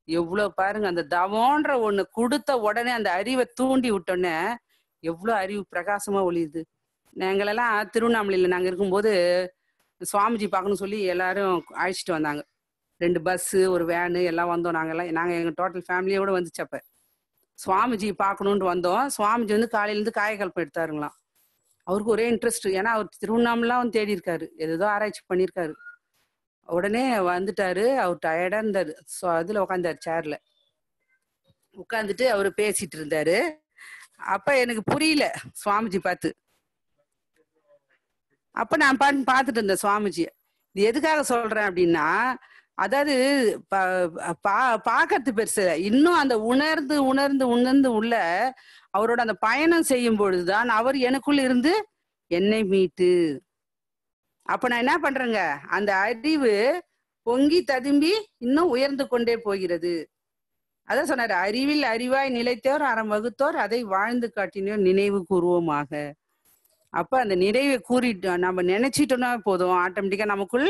எவ்வளவு பாருங்க அந்த தவோன்ற ஒண்ணு கொடுத்த உடனே அந்த அறிவை தூண்டி விட்டோன்னே எவ்வளவு அறிவு பிரகாசமா ஒளியுது. எங்களெல்லாம் திருவண்ணாமலையில நாங்க இருக்கும்போது சுவாமிஜி பார்க்கணும்னு சொல்லி எல்லாரும் அழைச்சிட்டு வந்தாங்க. ரெண்டு பஸ்ஸு ஒரு வேனு எல்லாம் வந்தோம் நாங்கள்லாம் நாங்கள் எங்கள் டோட்டல் ஃபேமிலியோட வந்துச்சப்ப சுவாமிஜி பார்க்கணுன்ட்டு வந்தோம். சுவாமிஜி வந்து காலையிலேருந்து காயக்கல்பம் எடுத்தாருங்களாம். அவருக்கு ஒரே இன்ட்ரெஸ்ட் ஏன்னா அவர் திருவண்ணாமலாம் வந்து தேடி இருக்காரு. ஏதோ ஆராய்ச்சி பண்ணியிருக்காரு உடனே வந்துட்டாரு. அவர் டயர்டாக இருந்தார். ஸோ அதில் உட்காந்தார் சேரில் உட்காந்துட்டு அவர் பேசிட்டு இருந்தாரு. அப்போ எனக்கு புரியல சுவாமிஜி பார்த்து. அப்ப நான் பாட்டு பார்த்துட்டு இருந்தேன் சுவாமிஜியை இது எதுக்காக சொல்றேன் அப்படின்னா அதாவது பா- பா- பார்க்கறது பெருசு. இன்னும் அந்த உணர்ந்து உணர்ந்து உணர்ந்து உள்ள அவரோட அந்த பயணம் செய்யும் பொழுதுதான் அவர் எனக்குள்ள இருந்து என்னை மீட்டு. அப்ப நான் என்ன பண்றேங்க? அந்த அறிவு பொங்கி ததும்பி இன்னும் உயர்ந்து கொண்டே போகிறது. அதான் சொன்னாரு அறிவில் அறிவாய் நிலைத்தோர் அறம் வகுத்தோர் அதை வாழ்ந்து காட்டினோர் நினைவு கூறுவோமாக. அப்ப அந்த நிறைவை கூறிட்டு நம்ம நினைச்சிட்டோம்னா போதும். ஆட்டோமேட்டிக்கா நமக்குள்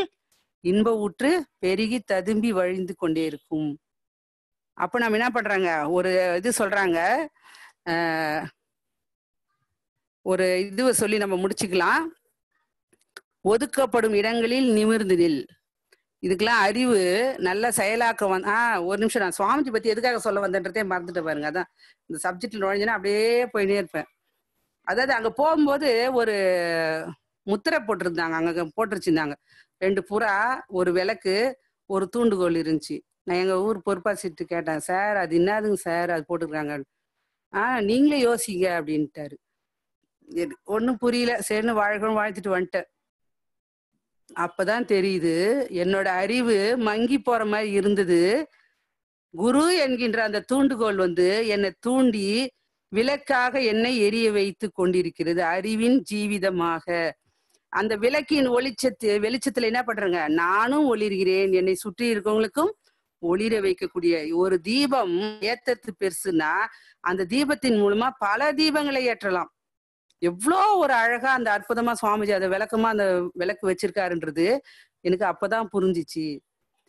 இன்ப ஊற்று பெருகி ததும்பி வழிந்து கொண்டே இருக்கும். அப்ப நம்ம என்ன பண்றாங்க? ஒரு இது சொல்றாங்க. ஒரு இதுவை சொல்லி நம்ம முடிச்சுக்கலாம். ஒதுக்கப்படும் இடங்களில் நிமிர்ந்து நில். இதுக்கெல்லாம் அறிவு நல்ல செயலாக்க வந் ஆ ஒரு நிமிஷம் நான் சுவாமிஜி பத்தி எதுக்காக சொல்ல வந்தேன்றதே மறந்துட்டு பாருங்க. அதான் இந்த சப்ஜெக்ட்ல நுழைஞ்சுன்னா அப்படியே போயிட்டே இருப்பேன். அதாவது அங்க போகும்போது ஒரு முத்திரை போட்டிருந்தாங்க. அங்க போட்டுருச்சிருந்தாங்க. ரெண்டு புறா ஒரு விளக்கு ஒரு தூண்டுகோல் இருந்துச்சு. நான் எங்க ஊர் பொறுப்பாசிட்டு கேட்டேன். சார் அது என்னதுங்க சார்? அது போட்டுருக்காங்க. ஆ நீங்களே யோசிங்க அப்படின்ட்டாரு. ஒன்றும் புரியல. சரின்னு வாழ்க்கணும் வாழ்த்துட்டு வந்துட்டேன். அப்பதான் தெரியுது என்னோட அறிவு மங்கி போற மாதிரி இருந்தது. குரு என்கின்ற அந்த தூண்டுகோல் வந்து என்னை தூண்டி விளக்காக என்னை எரிய வைத்து கொண்டிருக்கிறது அறிவின் ஜீவிதமாக. அந்த விளக்கின் ஒளிச்சத்து வெளிச்சத்துல என்ன பண்றேங்க? நானும் ஒளிர்கிறேன். என்னை சுற்றி இருக்கவங்களுக்கும் ஒளிர வைக்கக்கூடிய ஒரு தீபம் ஏத்தத்து பெருசுன்னா அந்த தீபத்தின் மூலமா பல தீபங்களை ஏற்றலாம். எவ்வளோ ஒரு அழகா அந்த அற்புதமா சுவாமிஜி அதை விளக்கமா அந்த விளக்கு வச்சிருக்காருன்றது எனக்கு அப்பதான் புரிஞ்சிச்சு.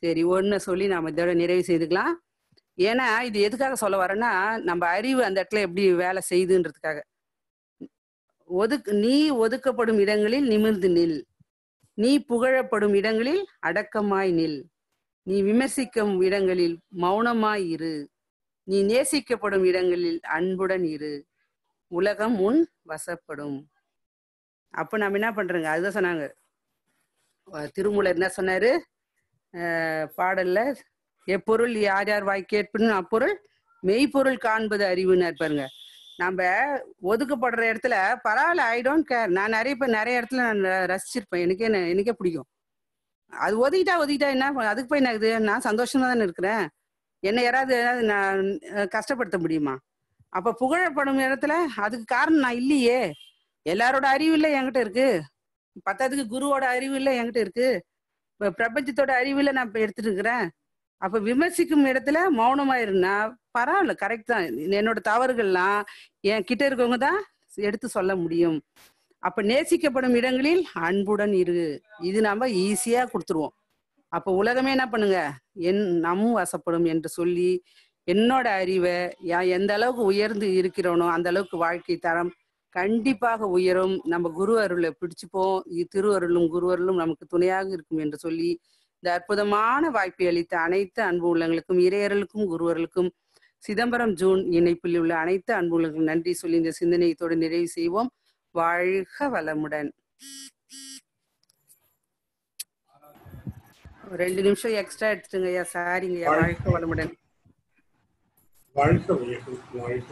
சரி ஒன்னு சொல்லி நாம இதோட நிறைவு செய்துக்கலாம். ஏன்னா இது எதுக்காக சொல்ல வரேன்னா நம்ம அறிவு அந்த இடத்துல எப்படி வேலை செய்யுதுன்றதுக்காக. ஒதுக்கு நீ ஒதுக்கப்படும் இடங்களில் நிமிர்ந்து நில். நீ புகழப்படும் இடங்களில் அடக்கமாய் நில். நீ விமர்சிக்கும் இடங்களில் மௌனமாய் இரு. நீ நேசிக்கப்படும் இடங்களில் அன்புடன் இரு. உலகம் உன் வசப்படும். அப்ப நம்ம என்ன பண்றோங்க? அதுதான் சொன்னாங்க. திருமூலர் என்ன சொன்னாரு? பாடல்ல எப்பொருள் யார் யார் வாய் கேட்புன்னு அப்பொருள் மெய்ப்பொருள் காண்பது அறிவுன்னு இருப்பாருங்க நம்ம ஒதுக்கப்படுற இடத்துல பரவாயில்ல ஐ டோன்ட் கேர் நான் நிறைய இப்போ நிறைய இடத்துல நான் ர- ரசிச்சிருப்பேன். எனக்கே என்ன எனக்கே பிடிக்கும். அது ஒதுக்கிட்டா ஒதுக்கிட்டா என்ன அதுக்கு போய் நான் இது நான் சந்தோஷமா தானே இருக்கிறேன். என்னை யாராவது நான் கஷ்டப்படுத்த முடியுமா? அப்ப புகழப்படும் இடத்துல அதுக்கு காரணம் நான் இல்லையே. எல்லாரோட அறிவு இல்லை என்கிட்ட இருக்கு. பத்தாவதுக்கு குருவோட அறிவு இல்லை என்கிட்ட இருக்கு. இப்ப பிரபஞ்சத்தோட அறிவில் நான் இப்போ எடுத்துட்டு இருக்கிறேன். அப்ப விமர்சிக்கும் இடத்துல மௌனமாயிருந்தா பரவாயில்ல கரெக்ட் தான். என்னோட தவறுகள்லாம் என் கிட்ட இருக்கவங்க தான் எடுத்து சொல்ல முடியும். அப்ப நேசிக்கப்படும் இடங்களில் அன்புடன் இரு. இது நம்ம ஈஸியா கொடுத்துருவோம். அப்ப உலகமே என்ன பண்ணுங்க? என் நம் வசப்படும் என்று சொல்லி என்னோட அறிவை எந்த அளவுக்கு உயர்ந்து இருக்கிறோனோ அந்த அளவுக்கு வாழ்க்கை தரம் கண்டிப்பாக உயரும். நம்ம குரு அருளை பிடிச்சுப்போம். இ- திருவருளும் குருவருளும் நமக்கு துணையாக இருக்கும் என்று சொல்லி இந்த அற்புதமான வாய்ப்பை அளித்த அனைத்து அன்பு உள்ளங்களுக்கும் இறையர்களுக்கும் குருவர்களுக்கும் சிதம்பரம் ஜூன் இணைப்பில் உள்ள அனைத்து அன்பு உள்ளங்களுக்கும் நன்றி சொல்லி இந்த சிந்தனையத்தோடு நிறைவு செய்வோம். வாழ்க வளமுடன். ரெண்டு நிமிஷம் எக்ஸ்ட்ரா எடுத்துட்டுங்க ஐயா சாரிங்க ஐயா வாழ்க வளமுடன். வாழ்க வாழ்க